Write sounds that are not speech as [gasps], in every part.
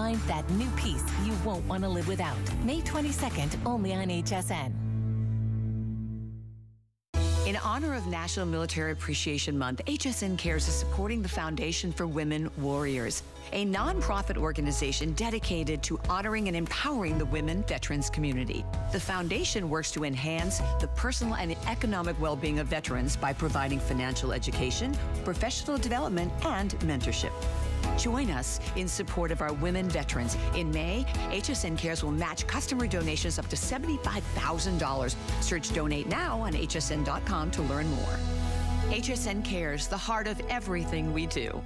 Find that new piece you won't want to live without. May 22nd, only on HSN. In honor of National Military Appreciation Month, HSN Cares is supporting the Foundation for Women Warriors, a nonprofit organization dedicated to honoring and empowering the women veterans community. The foundation works to enhance the personal and economic well-being of veterans by providing financial education, professional development, and mentorship. Join us in support of our women veterans. In May, HSN Cares will match customer donations up to $75,000. Search Donate Now on hsn.com to learn more. HSN Cares, the heart of everything we do.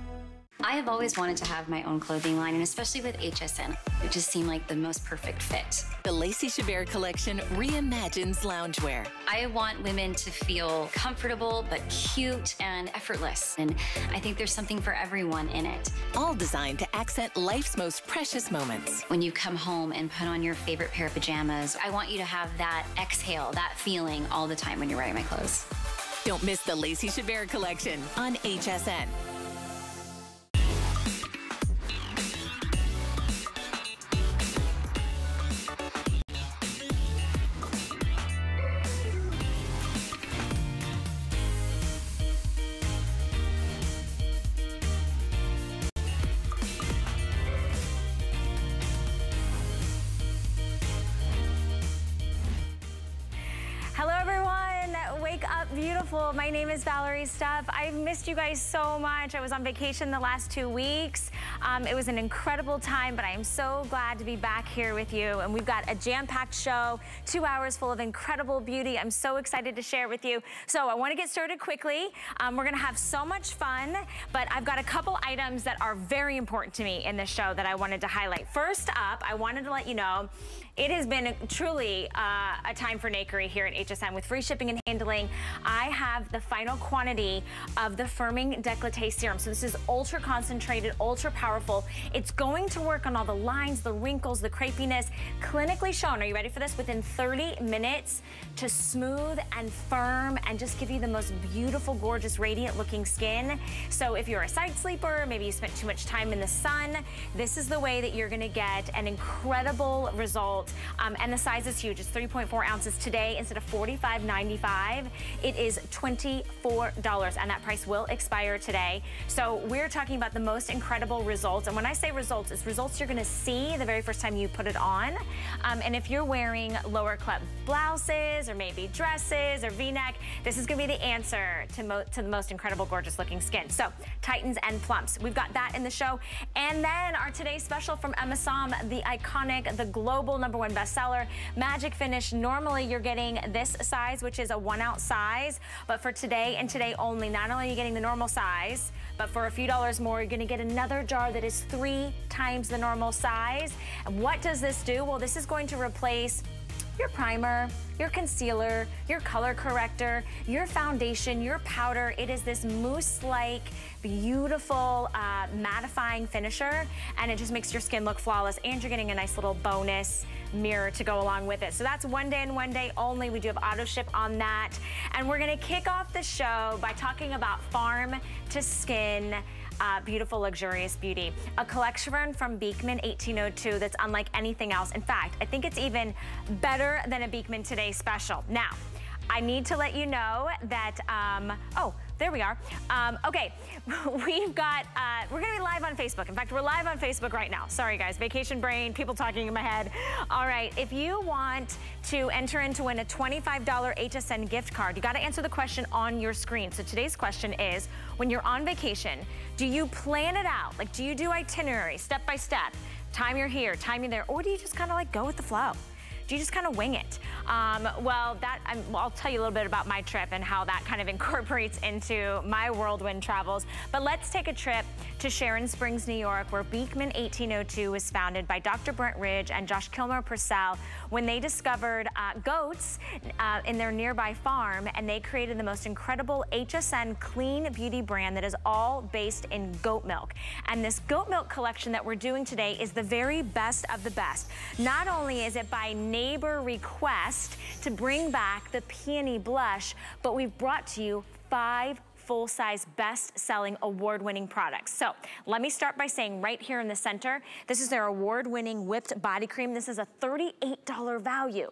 I have always wanted to have my own clothing line, and especially with HSN, it just seemed like the most perfect fit. The Lacey Chabert collection reimagines loungewear. I want women to feel comfortable, but cute and effortless. And I think there's something for everyone in it. All designed to accent life's most precious moments. When you come home and put on your favorite pair of pajamas, I want you to have that exhale, that feeling all the time when you're wearing my clothes. Don't miss the Lacey Chabert collection on HSN. Valerie Stup. I've missed you guys so much. I was on vacation the last two weeks. Um, it was an incredible time, but I am so glad to be back here with you. And we've got a jam-packed show, two hours full of incredible beauty. I'm so excited to share it with you. So I want to get started quickly. Um, we're going to have so much fun, but I've got a couple items that are very important to me in this show that I wanted to highlight. First up, I wanted to let you know it has been truly uh, a time for Nakery here at HSN with free shipping and handling. I have the final quantity of the Firming Decollete Serum. So this is ultra concentrated, ultra powerful. It's going to work on all the lines, the wrinkles, the crepiness. Clinically shown, are you ready for this? Within 30 minutes to smooth and firm and just give you the most beautiful, gorgeous, radiant looking skin. So if you're a side sleeper, maybe you spent too much time in the sun, this is the way that you're gonna get an incredible result um, and the size is huge. It's 3.4 ounces today instead of $45.95. It is $24 and that price will expire today. So we're talking about the most incredible results. And when I say results, it's results you're gonna see the very first time you put it on. Um, and if you're wearing lower cut blouses or maybe dresses or v-neck, this is gonna be the answer to, to the most incredible, gorgeous looking skin. So tightens and plumps. We've got that in the show. And then our today's special from Emma Somm, the iconic, the global number number one bestseller. Magic Finish, normally you're getting this size, which is a one ounce size, but for today and today only, not only are you getting the normal size, but for a few dollars more, you're gonna get another jar that is three times the normal size. And what does this do? Well, this is going to replace your primer, your concealer, your color corrector, your foundation, your powder. It is this mousse-like, beautiful, uh, mattifying finisher, and it just makes your skin look flawless, and you're getting a nice little bonus mirror to go along with it. So that's one day and one day only. We do have auto ship on that. And we're gonna kick off the show by talking about farm to skin uh, beautiful, luxurious beauty. A collection from Beekman 1802 that's unlike anything else. In fact, I think it's even better than a Beekman Today special. Now, I need to let you know that, um, oh, there we are. Um, okay, [laughs] we've got, uh, we're gonna be live on Facebook. In fact, we're live on Facebook right now. Sorry guys, vacation brain, people talking in my head. All right, if you want to enter into win a $25 HSN gift card, you gotta answer the question on your screen. So today's question is, when you're on vacation, do you plan it out? Like, do you do itinerary, step by step? Time you're here, time you're there, or do you just kind of like go with the flow? You just kind of wing it? Um, well, that i will tell you a little bit about my trip and how that kind of [laughs] incorporates into my whirlwind travels. But let's take a trip to Sharon Springs, New York, where Beekman 1802 was founded by Dr. Brent Ridge and Josh Kilmer Purcell when they discovered uh, goats uh, in their nearby farm, and they created the most incredible HSN clean beauty brand that is all based in goat milk. And this goat milk collection that we're doing today is the very best of the best. Not only is it by neighbor request to bring back the peony blush, but we've brought to you five full-size, best-selling, award-winning products. So let me start by saying right here in the center, this is their award-winning whipped body cream. This is a $38 value.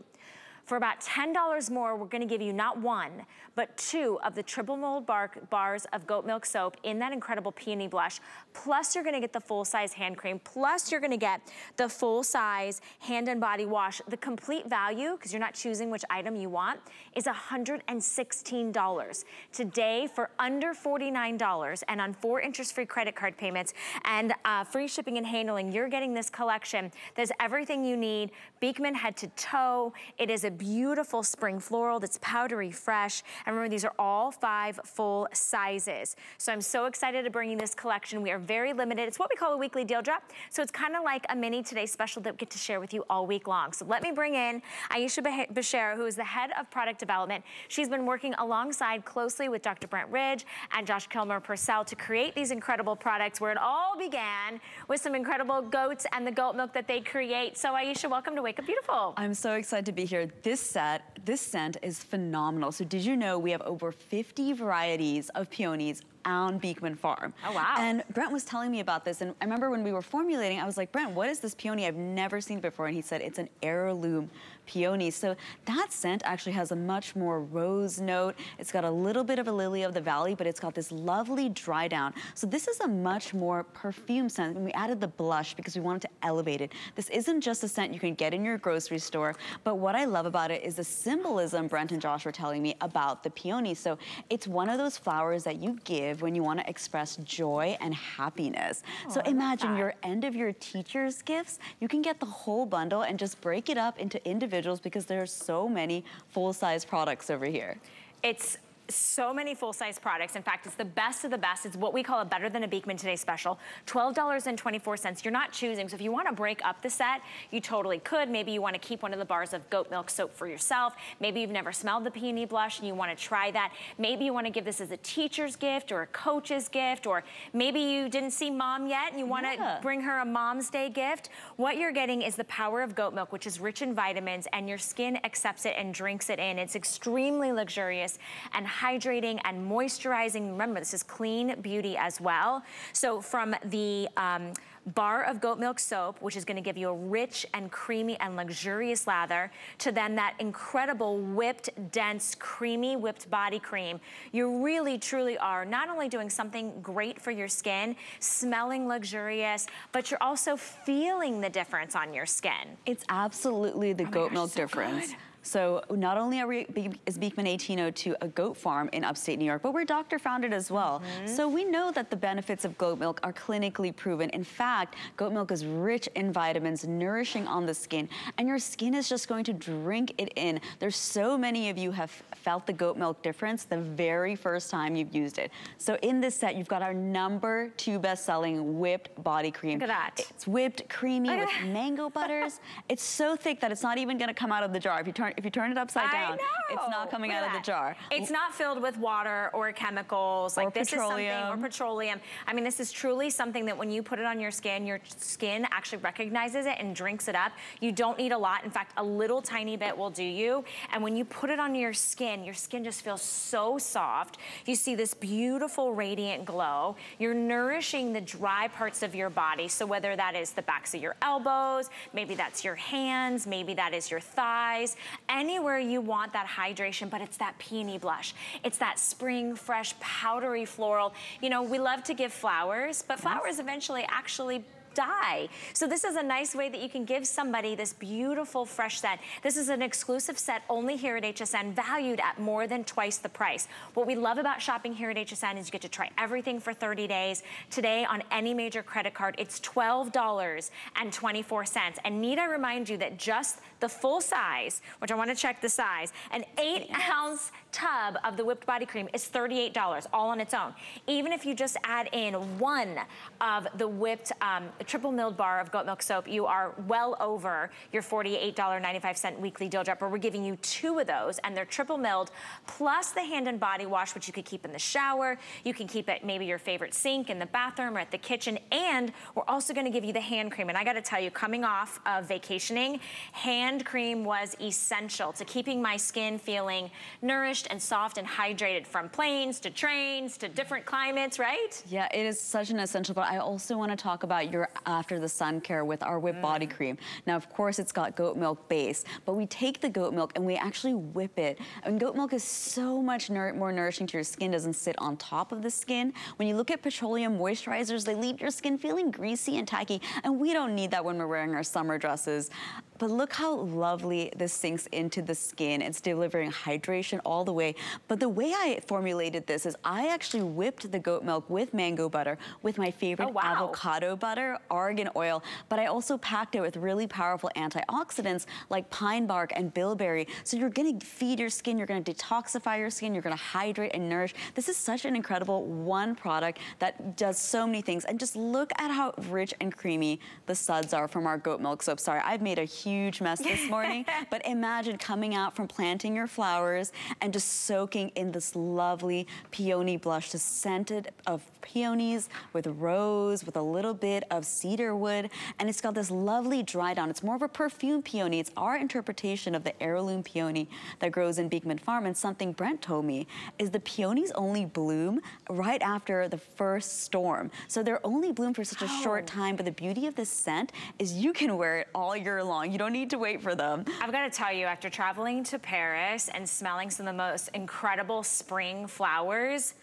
For about $10 more, we're gonna give you not one, but two of the triple mold bar bars of goat milk soap in that incredible peony blush. Plus you're gonna get the full size hand cream. Plus you're gonna get the full size hand and body wash. The complete value, because you're not choosing which item you want, is $116. Today for under $49 and on four interest-free credit card payments and uh, free shipping and handling, you're getting this collection. There's everything you need. Beekman head to toe. It is a beautiful spring floral that's powdery fresh. And remember, these are all five full sizes. So I'm so excited to bring you this collection. We are very limited. It's what we call a weekly deal drop. So it's kind of like a mini Today Special that we get to share with you all week long. So let me bring in Aisha Bashara, who is the head of product development. She's been working alongside closely with Dr. Brent Ridge and Josh Kilmer Purcell to create these incredible products where it all began with some incredible goats and the goat milk that they create. So Aisha, welcome to Wake Up Beautiful. I'm so excited to be here. This set, this scent is phenomenal. So did you know we have over 50 varieties of peonies on Beekman Farm. Oh, wow. And Brent was telling me about this, and I remember when we were formulating, I was like, Brent, what is this peony? I've never seen before. And he said, it's an heirloom peony. So that scent actually has a much more rose note. It's got a little bit of a lily of the valley, but it's got this lovely dry down. So this is a much more perfume scent. And we added the blush because we wanted to elevate it. This isn't just a scent you can get in your grocery store, but what I love about it is the symbolism Brent and Josh were telling me about the peony. So it's one of those flowers that you give when you want to express joy and happiness. Oh, so imagine your end of your teacher's gifts. You can get the whole bundle and just break it up into individuals because there are so many full-size products over here. It's so many full-size products. In fact, it's the best of the best. It's what we call a better than a Beekman Today special. $12.24. You're not choosing. So if you want to break up the set, you totally could. Maybe you want to keep one of the bars of goat milk soap for yourself. Maybe you've never smelled the peony blush and you want to try that. Maybe you want to give this as a teacher's gift or a coach's gift, or maybe you didn't see mom yet and you want to yeah. bring her a mom's day gift. What you're getting is the power of goat milk, which is rich in vitamins, and your skin accepts it and drinks it in. It's extremely luxurious and hydrating and moisturizing. Remember, this is clean beauty as well. So from the um, bar of goat milk soap, which is gonna give you a rich and creamy and luxurious lather, to then that incredible whipped, dense, creamy whipped body cream. You really, truly are not only doing something great for your skin, smelling luxurious, but you're also feeling the difference on your skin. It's absolutely the oh goat gosh, milk so difference. Good. So not only are we, is Beekman 1802 a goat farm in upstate New York, but we're doctor founded as well. Mm -hmm. So we know that the benefits of goat milk are clinically proven. In fact, goat milk is rich in vitamins, nourishing on the skin, and your skin is just going to drink it in. There's so many of you have felt the goat milk difference the very first time you've used it. So in this set, you've got our number two best-selling whipped body cream. Look at that. It's whipped, creamy with mango [laughs] butters. It's so thick that it's not even gonna come out of the jar. If you turn if you turn it upside down, it's not coming out of the jar. It's not filled with water or chemicals. Like or this petroleum. is something, or petroleum. I mean, this is truly something that when you put it on your skin, your skin actually recognizes it and drinks it up. You don't need a lot. In fact, a little tiny bit will do you. And when you put it on your skin, your skin just feels so soft. You see this beautiful radiant glow. You're nourishing the dry parts of your body. So whether that is the backs of your elbows, maybe that's your hands, maybe that is your thighs, anywhere you want that hydration, but it's that peony blush. It's that spring, fresh, powdery floral. You know, we love to give flowers, but mm-hmm. flowers eventually actually die. So this is a nice way that you can give somebody this beautiful fresh set. This is an exclusive set only here at HSN, valued at more than twice the price. What we love about shopping here at HSN is you get to try everything for 30 days. Today on any major credit card, it's $12.24. And need I remind you that just the full size, which I wanna check the size, an eight ounce tub of the whipped body cream is $38, all on its own. Even if you just add in one of the whipped um, triple milled bar of goat milk soap, you are well over your $48.95 weekly deal drop, where we're giving you two of those, and they're triple milled, plus the hand and body wash, which you could keep in the shower. You can keep it maybe your favorite sink in the bathroom or at the kitchen, and we're also gonna give you the hand cream. And I gotta tell you, coming off of vacationing, hand cream was essential to keeping my skin feeling nourished and soft and hydrated from planes to trains to different climates, right? Yeah, it is such an essential, but I also wanna talk about your after the sun care with our whip mm. body cream. Now, of course, it's got goat milk base, but we take the goat milk and we actually whip it. And goat milk is so much more nourishing to your skin, doesn't sit on top of the skin. When you look at petroleum moisturizers, they leave your skin feeling greasy and tacky, and we don't need that when we're wearing our summer dresses. But look how lovely this sinks into the skin. It's delivering hydration all the way. But the way I formulated this is I actually whipped the goat milk with mango butter with my favorite oh, wow. avocado butter, argan oil, but I also packed it with really powerful antioxidants like pine bark and bilberry. So you're gonna feed your skin, you're gonna detoxify your skin, you're gonna hydrate and nourish. This is such an incredible one product that does so many things. And just look at how rich and creamy the suds are from our goat milk soap. Sorry, I've made a huge huge mess this morning. [laughs] but imagine coming out from planting your flowers and just soaking in this lovely peony blush, just scented of peonies with rose, with a little bit of cedar wood. And it's got this lovely dry down. It's more of a perfume peony. It's our interpretation of the heirloom peony that grows in Beekman Farm. And something Brent told me is the peonies only bloom right after the first storm. So they're only bloom for such a oh. short time. But the beauty of this scent is you can wear it all year long. You don't need to wait for them. I've got to tell you, after traveling to Paris and smelling some of the most incredible spring flowers,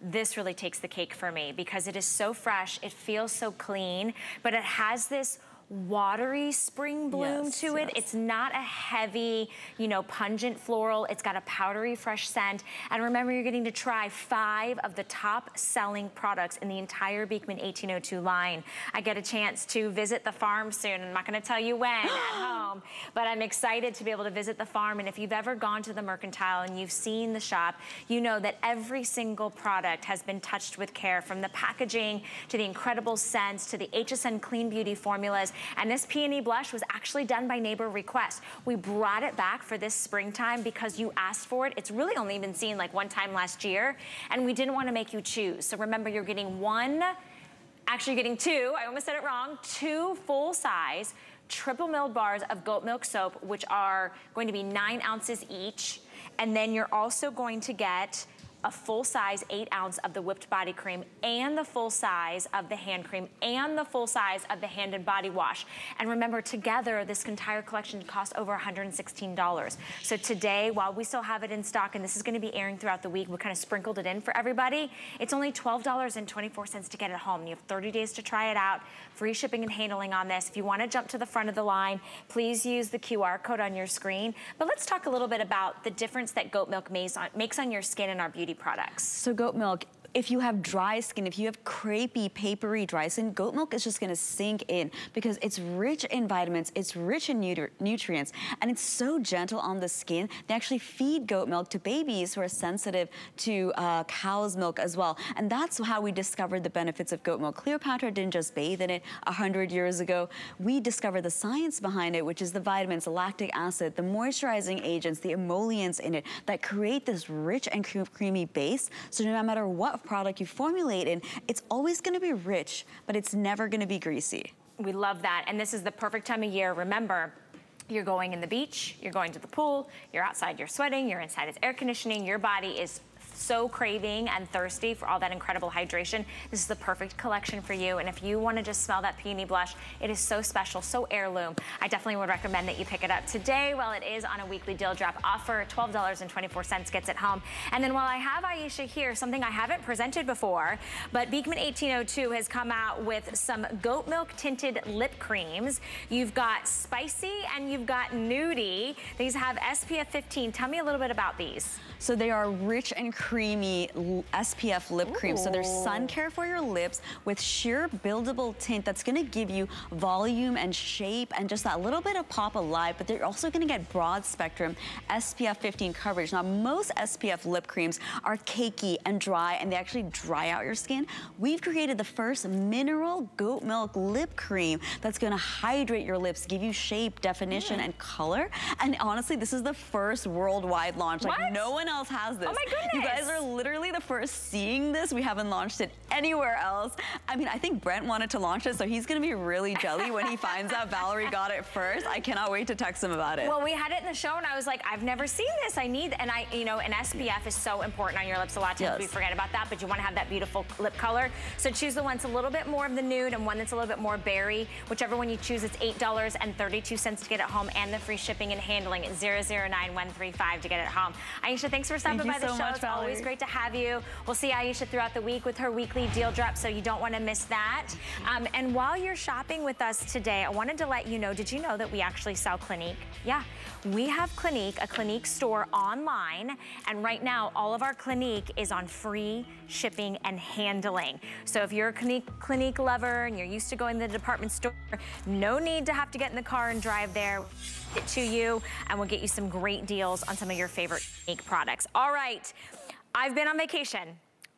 this really takes the cake for me because it is so fresh, it feels so clean, but it has this watery spring bloom yes, to it. Yes. It's not a heavy, you know, pungent floral. It's got a powdery fresh scent. And remember, you're getting to try five of the top selling products in the entire Beekman 1802 line. I get a chance to visit the farm soon. I'm not gonna tell you when at [gasps] home, but I'm excited to be able to visit the farm. And if you've ever gone to the Mercantile and you've seen the shop, you know that every single product has been touched with care from the packaging to the incredible scents to the HSN Clean Beauty formulas and this peony blush was actually done by neighbor request. We brought it back for this springtime because you asked for it. It's really only been seen like one time last year, and we didn't want to make you choose. So remember, you're getting one, actually you're getting two, I almost said it wrong, two full size triple milled bars of goat milk soap, which are going to be nine ounces each. And then you're also going to get a full size eight ounce of the whipped body cream and the full size of the hand cream and the full size of the hand and body wash. And remember, together, this entire collection costs over $116. So today, while we still have it in stock, and this is gonna be airing throughout the week, we kind of sprinkled it in for everybody, it's only $12.24 to get it home. You have 30 days to try it out, free shipping and handling on this. If you wanna jump to the front of the line, please use the QR code on your screen. But let's talk a little bit about the difference that goat milk makes on, makes on your skin and our beauty products. So goat milk if you have dry skin, if you have crepey, papery dry skin, goat milk is just gonna sink in because it's rich in vitamins, it's rich in nutri nutrients, and it's so gentle on the skin. They actually feed goat milk to babies who are sensitive to uh, cow's milk as well. And that's how we discovered the benefits of goat milk. Cleopatra didn't just bathe in it a hundred years ago. We discovered the science behind it, which is the vitamins, the lactic acid, the moisturizing agents, the emollients in it that create this rich and creamy base. So no matter what product you formulate in, it's always gonna be rich, but it's never gonna be greasy. We love that. And this is the perfect time of year. Remember, you're going in the beach, you're going to the pool, you're outside, you're sweating, you're inside, it's air conditioning, your body is so craving and thirsty for all that incredible hydration, this is the perfect collection for you. And if you want to just smell that peony blush, it is so special, so heirloom. I definitely would recommend that you pick it up today while it is on a weekly deal drop offer. $12.24 gets it home. And then while I have Aisha here, something I haven't presented before, but Beekman 1802 has come out with some goat milk tinted lip creams. You've got spicy and you've got nudie. These have SPF 15. Tell me a little bit about these. So they are rich and creamy SPF lip Ooh. cream. So there's sun care for your lips with sheer buildable tint that's gonna give you volume and shape and just that little bit of pop of life, but they're also gonna get broad spectrum SPF 15 coverage. Now, most SPF lip creams are cakey and dry and they actually dry out your skin. We've created the first mineral goat milk lip cream that's gonna hydrate your lips, give you shape, definition, mm. and color. And honestly, this is the first worldwide launch. What? Like no one else has this. Oh my goodness. Guys are literally the first seeing this. We haven't launched it anywhere else. I mean, I think Brent wanted to launch it, so he's gonna be really jelly when he finds out Valerie got it first. I cannot wait to text him about it. Well, we had it in the show and I was like, I've never seen this. I need, and I, you know, an SPF is so important on your lips. A lot of times yes. we forget about that, but you wanna have that beautiful lip color. So choose the one that's a little bit more of the nude and one that's a little bit more berry. Whichever one you choose, it's $8.32 to get it home and the free shipping and handling at 009135 to get it home. Aisha, thanks for stopping Thank by the so show. Much. Always great to have you. We'll see Aisha throughout the week with her weekly deal drop, so you don't want to miss that. Um, and while you're shopping with us today, I wanted to let you know, did you know that we actually sell Clinique? Yeah, we have Clinique, a Clinique store online, and right now all of our Clinique is on free shipping and handling. So if you're a Clinique, Clinique lover and you're used to going to the department store, no need to have to get in the car and drive there it to you and we'll get you some great deals on some of your favorite Clinique products. All right, I've been on vacation,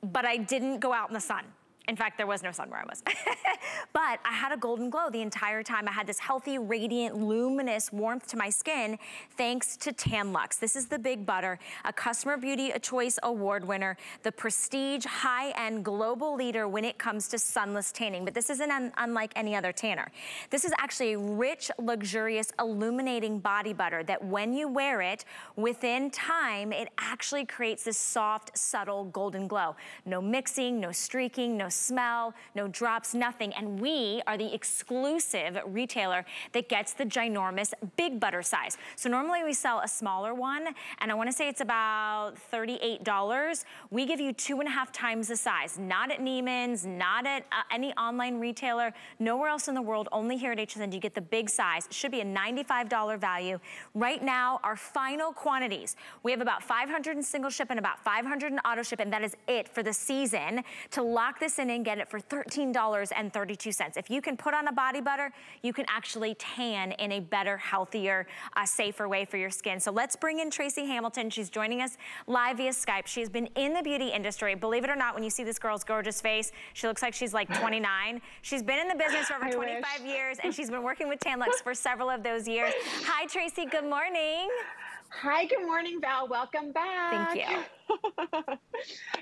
but I didn't go out in the sun. In fact, there was no sun where I was. [laughs] but I had a golden glow the entire time. I had this healthy, radiant, luminous warmth to my skin thanks to Tan-Luxe. This is the Big Butter, a Customer Beauty a Choice Award winner, the prestige high-end global leader when it comes to sunless tanning. But this isn't un unlike any other tanner. This is actually a rich, luxurious, illuminating body butter that when you wear it, within time, it actually creates this soft, subtle golden glow. No mixing, no streaking, no smell, no drops, nothing. And we are the exclusive retailer that gets the ginormous big butter size. So normally we sell a smaller one, and I wanna say it's about $38. We give you two and a half times the size. Not at Neiman's, not at uh, any online retailer, nowhere else in the world, only here at HSN do you get the big size. It should be a $95 value. Right now, our final quantities, we have about 500 in single ship and about 500 in auto ship, and that is it for the season. To lock this in and get it for $13.32. If you can put on a body butter, you can actually tan in a better, healthier, uh, safer way for your skin. So let's bring in Tracy Hamilton. She's joining us live via Skype. She's been in the beauty industry. Believe it or not, when you see this girl's gorgeous face, she looks like she's like 29. She's been in the business for over 25 wish. years and she's been working with Tan-Luxe for several of those years. Hi, Tracy. Good morning. Hi, good morning, Val. Welcome back. Thank you. [laughs]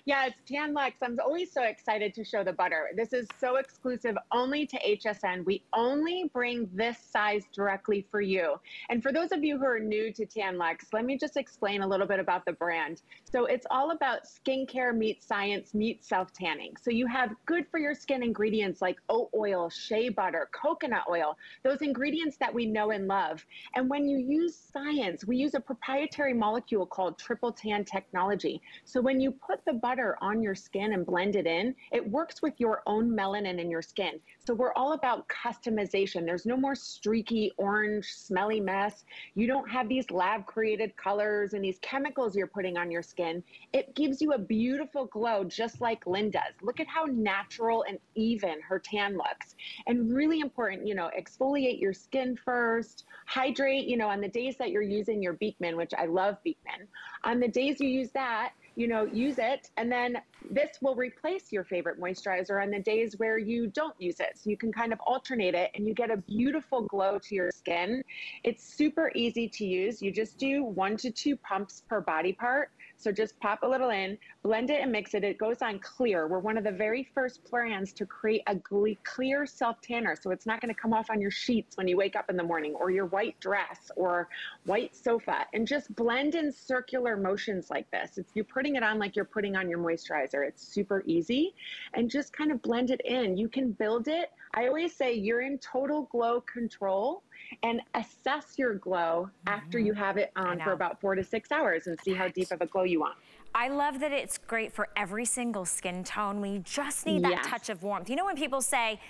yeah, it's Tan-Luxe. I'm always so excited to show the butter. This is so exclusive only to HSN. We only bring this size directly for you. And for those of you who are new to Tan-Luxe, let me just explain a little bit about the brand. So it's all about skincare meets science meets self-tanning. So you have good for your skin ingredients like oat oil, shea butter, coconut oil, those ingredients that we know and love. And when you use science, we use a proprietary molecule called triple tan technology. So when you put the butter on your skin and blend it in, it works with your own melanin in your skin. So we're all about customization. There's no more streaky, orange, smelly mess. You don't have these lab created colors and these chemicals you're putting on your skin. It gives you a beautiful glow just like Linda's. Look at how natural and even her tan looks. And really important, you know, exfoliate your skin first, hydrate, you know, on the days that you're using your Beekman, which I love Beekman, on the days you use that, you know, use it. And then this will replace your favorite moisturizer on the days where you don't use it. So you can kind of alternate it and you get a beautiful glow to your skin. It's super easy to use. You just do one to two pumps per body part. So just pop a little in, blend it and mix it. It goes on clear. We're one of the very first brands to create a clear self tanner. So it's not going to come off on your sheets when you wake up in the morning or your white dress or white sofa. And just blend in circular motions like this. If you're putting it on like you're putting on your moisturizer, it's super easy. And just kind of blend it in. You can build it. I always say you're in total glow control and assess your glow mm-hmm. after you have it on for about four to six hours and see how deep of a glow you want. I love that it's great for every single skin tone. We just need that yes. touch of warmth. You know when people say,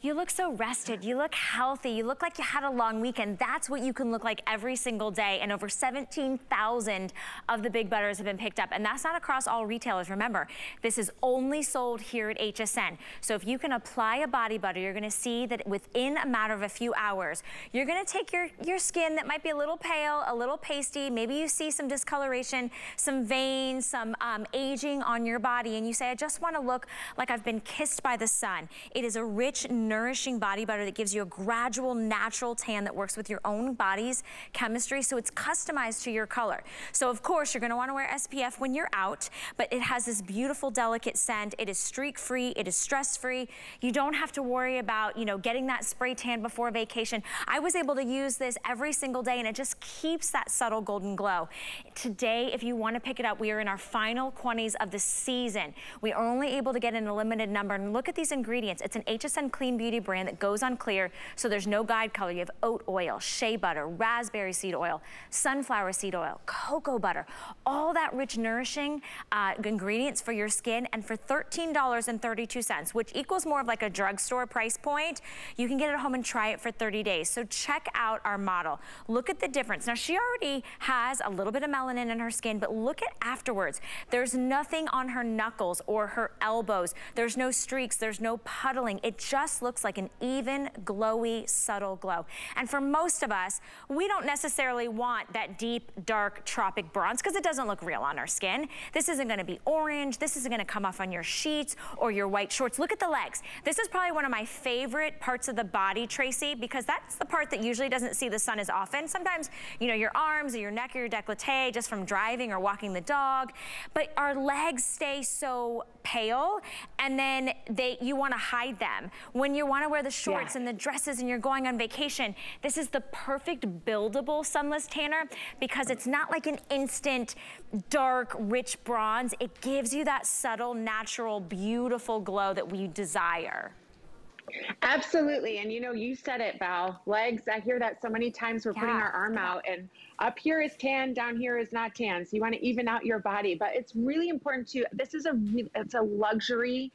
you look so rested. You look healthy. You look like you had a long weekend. That's what you can look like every single day. And over 17,000 of the Big Butters have been picked up. And that's not across all retailers. Remember, this is only sold here at HSN. So if you can apply a body butter, you're gonna see that within a matter of a few hours, you're gonna take your, your skin that might be a little pale, a little pasty, maybe you see some discoloration, some veins, some um, aging on your body, and you say, I just wanna look like I've been kissed by the sun. It is a rich, nourishing body butter that gives you a gradual, natural tan that works with your own body's chemistry, so it's customized to your color. So of course, you're gonna wanna wear SPF when you're out, but it has this beautiful, delicate scent. It is streak-free, it is stress-free. You don't have to worry about, you know, getting that spray tan before vacation. I was able to use this every single day, and it just keeps that subtle golden glow. Today, if you wanna pick it up, we are in our final quantities of the season. We are only able to get in a limited number, and look at these ingredients. It's an HSN Clean Beauty brand that goes on clear, so there's no guide color. You have oat oil, shea butter, raspberry seed oil, sunflower seed oil, cocoa butter, all that rich, nourishing uh, ingredients for your skin, and for $13.32, which equals more of like a drugstore price point, you can get it at home and try it for 30 days. So check out our model. Look at the difference. Now, she already has a little bit of melanin in her skin, but look at afterwards. There's nothing on her knuckles or her elbows. There's no streaks. There's no puddling. It just looks like an even, glowy, subtle glow. And for most of us, we don't necessarily want that deep, dark, tropic bronze because it doesn't look real on our skin. This isn't going to be orange. This isn't going to come off on your sheets or your white shorts. Look at the legs. This is probably one of my favorite parts of the body, Tracy, because that's the part that usually doesn't see the sun as often. Sometimes, you know, your arms or your neck or your décolleté just from driving or walking the dog. But our legs stay so pale and then they you want to hide them. When you want to wear the shorts yeah. and the dresses and you're going on vacation, this is the perfect buildable sunless tanner because it's not like an instant dark rich bronze. It gives you that subtle natural beautiful glow that we desire. Absolutely. And you know, you said it, Val. Legs, I hear that so many times we're yeah. putting our arm out and up here is tan, down here is not tan. So you want to even out your body. But it's really important to this is a it's a luxury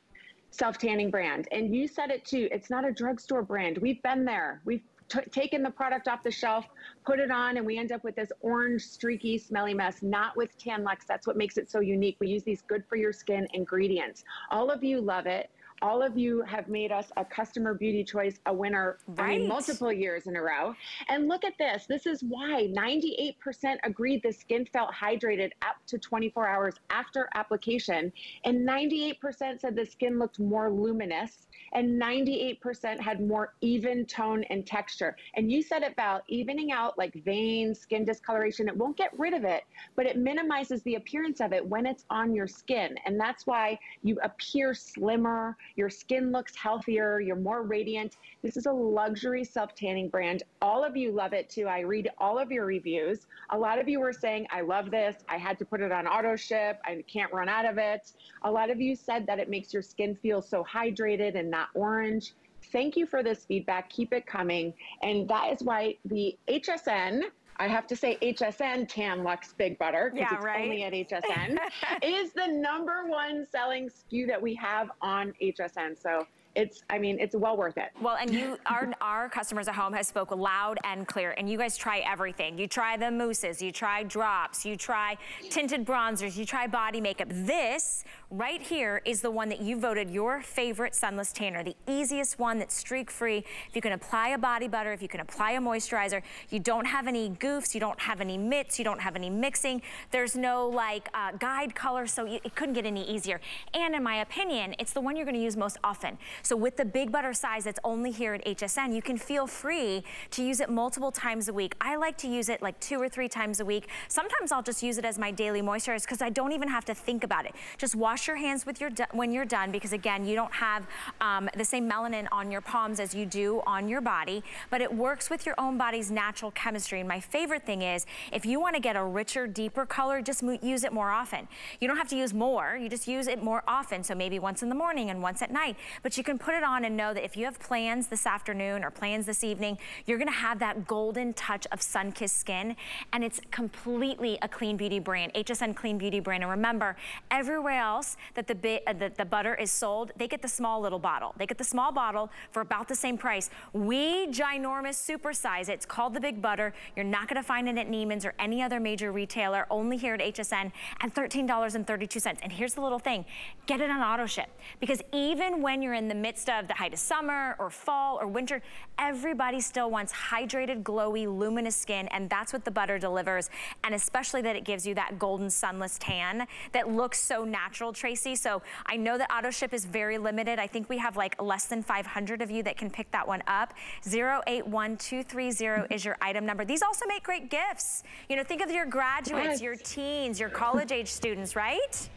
self-tanning brand. And you said it too. It's not a drugstore brand. We've been there. We've taken the product off the shelf, put it on, and we end up with this orange, streaky, smelly mess, not with Tan-Luxe. That's what makes it so unique. We use these good for your skin ingredients. All of you love it all of you have made us a customer beauty choice, a winner, right. I mean, multiple years in a row. And look at this. This is why 98% agreed the skin felt hydrated up to 24 hours after application. And 98% said the skin looked more luminous and 98% had more even tone and texture. And you said it, Val, evening out like veins, skin discoloration, it won't get rid of it, but it minimizes the appearance of it when it's on your skin. And that's why you appear slimmer, your skin looks healthier, you're more radiant. This is a luxury self-tanning brand. All of you love it too. I read all of your reviews. A lot of you were saying, I love this. I had to put it on auto ship. I can't run out of it. A lot of you said that it makes your skin feel so hydrated and not orange. Thank you for this feedback. Keep it coming. And that is why the HSN, I have to say HSN Tan-Luxe Big Butter, because yeah, it's right? only at [laughs] HSN, is the number one selling SKU that we have on HSN. So it's, I mean, it's well worth it. Well, and you, [laughs] our, our customers at home has spoke loud and clear, and you guys try everything. You try the mousses, you try drops, you try tinted bronzers, you try body makeup. This right here is the one that you voted your favorite sunless tanner, the easiest one that's streak-free. If you can apply a body butter, if you can apply a moisturizer, you don't have any goofs, you don't have any mitts, you don't have any mixing. There's no like uh, guide color, so it couldn't get any easier. And in my opinion, it's the one you're gonna use most often. So with the big butter size that's only here at HSN, you can feel free to use it multiple times a week. I like to use it like two or three times a week. Sometimes I'll just use it as my daily moisturizer because I don't even have to think about it. Just wash your hands with your when you're done because again, you don't have um, the same melanin on your palms as you do on your body, but it works with your own body's natural chemistry. And my favorite thing is if you want to get a richer, deeper color, just use it more often. You don't have to use more, you just use it more often. So maybe once in the morning and once at night, but you can can put it on and know that if you have plans this afternoon or plans this evening, you're gonna have that golden touch of sun-kissed skin. And it's completely a clean beauty brand, HSN Clean Beauty brand. And remember, everywhere else that the, uh, the, the butter is sold, they get the small little bottle. They get the small bottle for about the same price. We ginormous supersize it. It's called the Big Butter. You're not gonna find it at Neiman's or any other major retailer, only here at HSN, and $13.32. And here's the little thing, get it on auto ship. Because even when you're in the midst of the height of summer or fall or winter, everybody still wants hydrated, glowy, luminous skin, and that's what the butter delivers. And especially that it gives you that golden sunless tan that looks so natural, Tracy. So I know that auto ship is very limited. I think we have like less than 500 of you that can pick that one up. 081230 mm-hmm. is your item number. These also make great gifts. You know, think of your graduates, yes. your teens, your college age students, right?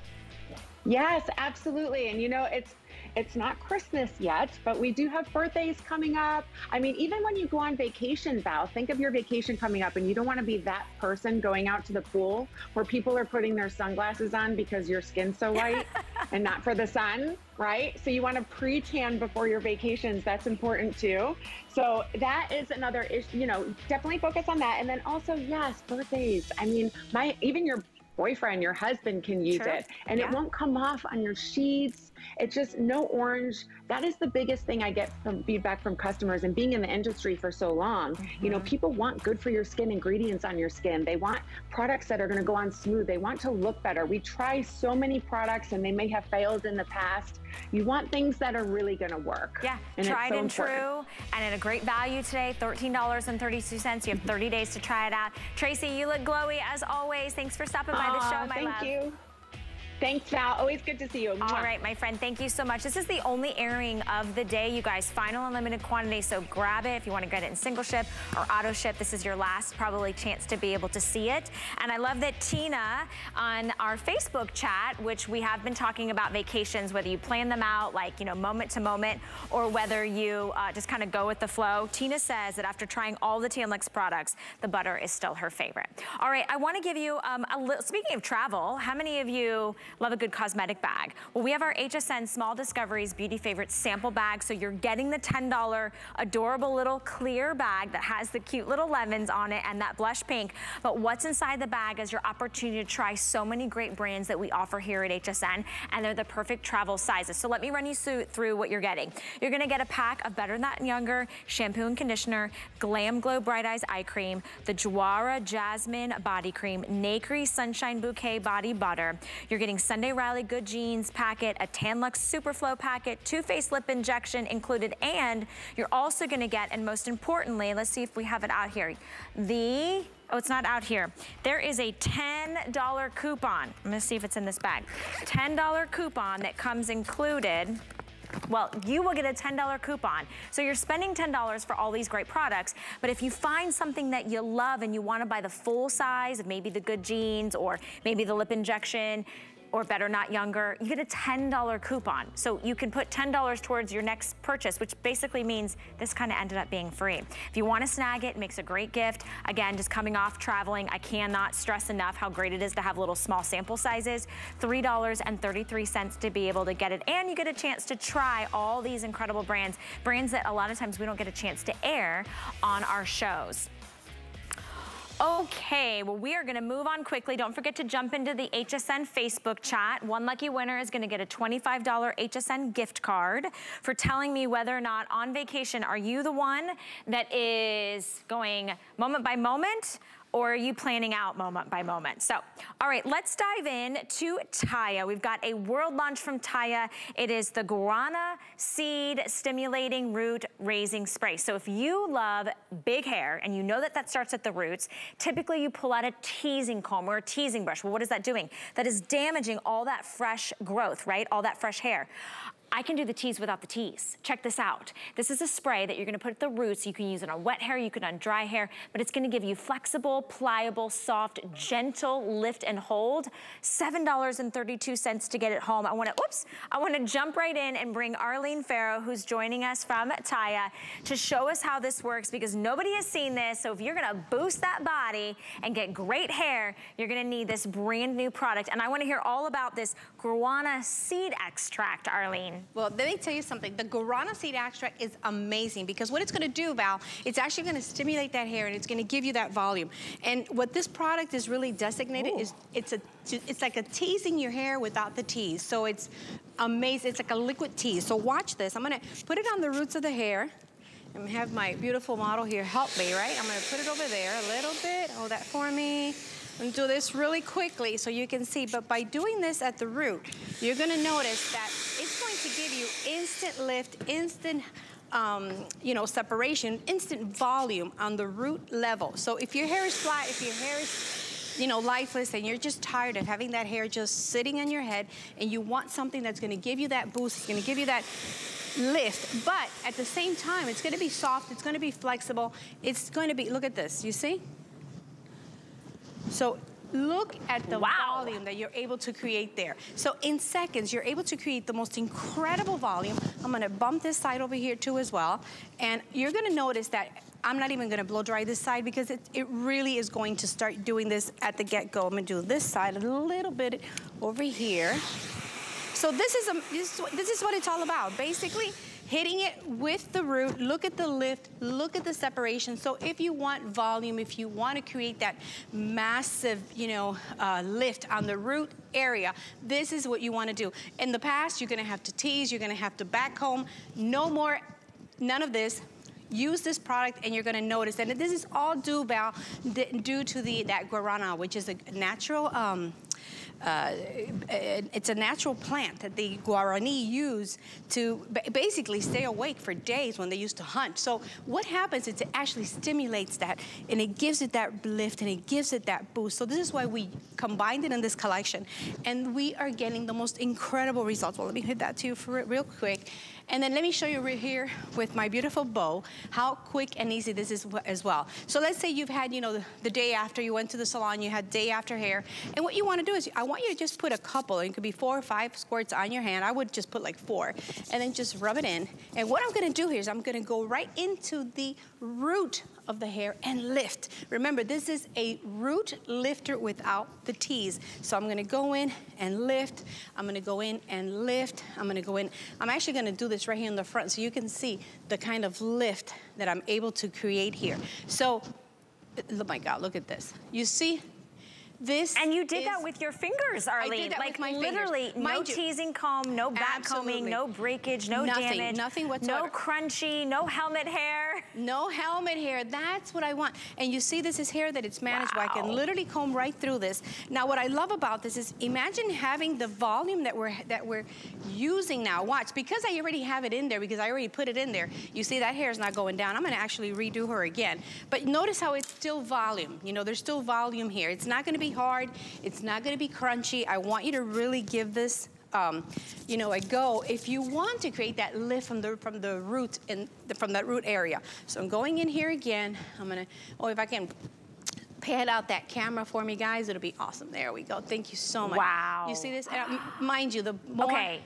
Yes, absolutely. And you know, it's it's not Christmas yet, but we do have birthdays coming up. I mean, even when you go on vacation, Val, think of your vacation coming up and you don't want to be that person going out to the pool where people are putting their sunglasses on because your skin's so white and not for the sun, right? So you want to pre-tan before your vacations. That's important too. So that is another issue, you know, definitely focus on that. And then also, yes, birthdays. I mean, my, even your boyfriend, your husband can use sure. it and yeah. it won't come off on your sheets. It's just no orange. That is the biggest thing I get from feedback from customers and being in the industry for so long. Mm-hmm. You know, mm-hmm. people want good for your skin ingredients on your skin. They want products that are going to go on smooth. They want to look better. We try so many products and they may have failed in the past. You want things that are really going to work. Yeah, and tried so and important. true and at a great value today, $13.32. You have 30 days to try it out. Tracy, you look glowy as always. Thanks for stopping by the show, my thank love. Thank you. Thanks, Val. Always good to see you. All right, my friend. Thank you so much. This is the only airing of the day, you guys. Final unlimited quantity, so grab it if you want to get it in single ship or auto ship. This is your last probably chance to be able to see it. And I love that Tina on our Facebook chat, which we have been talking about vacations, whether you plan them out like, you know, moment to moment or whether you uh, just kind of go with the flow. Tina says that after trying all the Tan-Luxe products, the butter is still her favorite. All right, I want to give you um, a little, speaking of travel, how many of you Love a good cosmetic bag. Well, we have our HSN Small Discoveries Beauty Favorites sample bag. So you're getting the $10 adorable little clear bag that has the cute little lemons on it and that blush pink. But what's inside the bag is your opportunity to try so many great brands that we offer here at HSN. And they're the perfect travel sizes. So let me run you through what you're getting. You're gonna get a pack of Better Not Younger shampoo and conditioner, Glam Glow Bright Eyes Eye Cream, the Jawara Jasmine Body Cream, Nacre Sunshine Bouquet Body Butter. You're getting Sunday Riley Good Genes packet, a Tan-Luxe Superflow packet, Too Faced Lip Injection included, and you're also gonna get, and most importantly, let's see if we have it out here, the Oh, it's not out here. There is a $10 coupon. I'm gonna see if it's in this bag. $10 coupon that comes included well, you will get a $10 coupon. So you're spending $10 for all these great products, but if you find something that you love and you wanna buy the full size of maybe the good genes or maybe the lip injection, or better not younger, you get a $10 coupon. So you can put $10 towards your next purchase, which basically means this kind of ended up being free. If you want to snag it, it makes a great gift. Again, just coming off traveling, I cannot stress enough how great it is to have little small sample sizes. $3.33 to be able to get it. And you get a chance to try all these incredible brands, brands that a lot of times we don't get a chance to air on our shows. Okay, well, we are gonna move on quickly. Don't forget to jump into the HSN Facebook chat. One lucky winner is gonna get a $25 HSN gift card for telling me whether or not on vacation, are you the one that is going moment by moment or are you planning out moment by moment? So, all right, let's dive in to Taya. We've got a world launch from Taya. It is the Guarana Seed Stimulating Root Raising Spray. So if you love big hair and you know that that starts at the roots, typically you pull out a teasing comb or a teasing brush. Well, what is that doing? That is damaging all that fresh growth, right? All that fresh hair. I can do the tease without the tease. Check this out. This is a spray that you're gonna put at the roots. You can use it on wet hair, you can on dry hair, but it's gonna give you flexible, pliable, soft, gentle lift and hold. $7.32 to get it home. I wanna, oops, I wanna jump right in and bring Arlene Farrow, who's joining us from Taya, to show us how this works because nobody has seen this. So if you're gonna boost that body and get great hair, you're gonna need this brand new product. And I wanna hear all about this guarana seed extract, Arlene. Well, let me tell you something. The guarana seed extract is amazing because what it's gonna do, Val, it's actually gonna stimulate that hair and it's gonna give you that volume. And what this product is really designated Ooh. is it's a it's like a teasing your hair without the tease. So it's amazing. It's like a liquid tease. So watch this. I'm gonna put it on the roots of the hair. and have my beautiful model here help me, right? I'm gonna put it over there a little bit. Hold that for me. And do this really quickly so you can see. But by doing this at the root, you're gonna notice that it's going to give you instant lift, instant um, you know, separation, instant volume on the root level. So if your hair is flat, if your hair is, you know, lifeless and you're just tired of having that hair just sitting on your head and you want something that's gonna give you that boost, it's gonna give you that lift, but at the same time, it's gonna be soft, it's gonna be flexible, it's going to be, look at this, you see? So look at the wow. volume that you're able to create there. So in seconds, you're able to create the most incredible volume. I'm gonna bump this side over here too as well. And you're gonna notice that I'm not even gonna blow dry this side because it, it really is going to start doing this at the get-go. I'm gonna do this side a little bit over here. So this is, a, this, this is what it's all about. Basically, hitting it with the root, look at the lift, look at the separation. So if you want volume, if you want to create that massive, you know, uh, lift on the root area, this is what you want to do. In the past, you're going to have to tease, you're going to have to back comb. No more, none of this use this product and you're gonna notice and this is all due, Val, due to the that guarana, which is a natural um, uh, it's a natural plant that the Guarani use to basically stay awake for days when they used to hunt. So what happens is it actually stimulates that and it gives it that lift and it gives it that boost. So this is why we combined it in this collection and we are getting the most incredible results. Well, let me hit that to you for real quick. And then let me show you right here with my beautiful bow, how quick and easy this is as well. So let's say you've had, you know, the, the day after you went to the salon, you had day after hair. And what you wanna do is, I want you to just put a couple, it could be four or five squirts on your hand. I would just put like four, and then just rub it in. And what I'm gonna do here is I'm gonna go right into the root of the hair and lift. Remember, this is a root lifter without the tease. So I'm gonna go in and lift. I'm gonna go in and lift. I'm gonna go in. I'm actually gonna do this right here in the front so you can see the kind of lift that I'm able to create here. So, oh my God, look at this. You see this And you did that with your fingers, Arlene. I did that like with my literally fingers. no teasing comb, no back Absolutely. combing, no breakage, no nothing, damage. Nothing whatsoever. No crunchy, no helmet hair. No helmet hair. That's what I want. And you see this is hair that it's managed wow. I can literally comb right through this. Now what I love about this is imagine having the volume that we're that we're using now. Watch, because I already have it in there, because I already put it in there, you see that hair is not going down. I'm gonna actually redo her again. But notice how it's still volume. You know, there's still volume here. It's not gonna be hard. It's not gonna be crunchy. I want you to really give this um, you know, a go if you want to create that lift from the from the root and from that root area. So I'm going in here again. I'm gonna, oh, if I can pan out that camera for me, guys, it'll be awesome. There we go. Thank you so much. Wow. You see this? Uh, mind you, the more okay.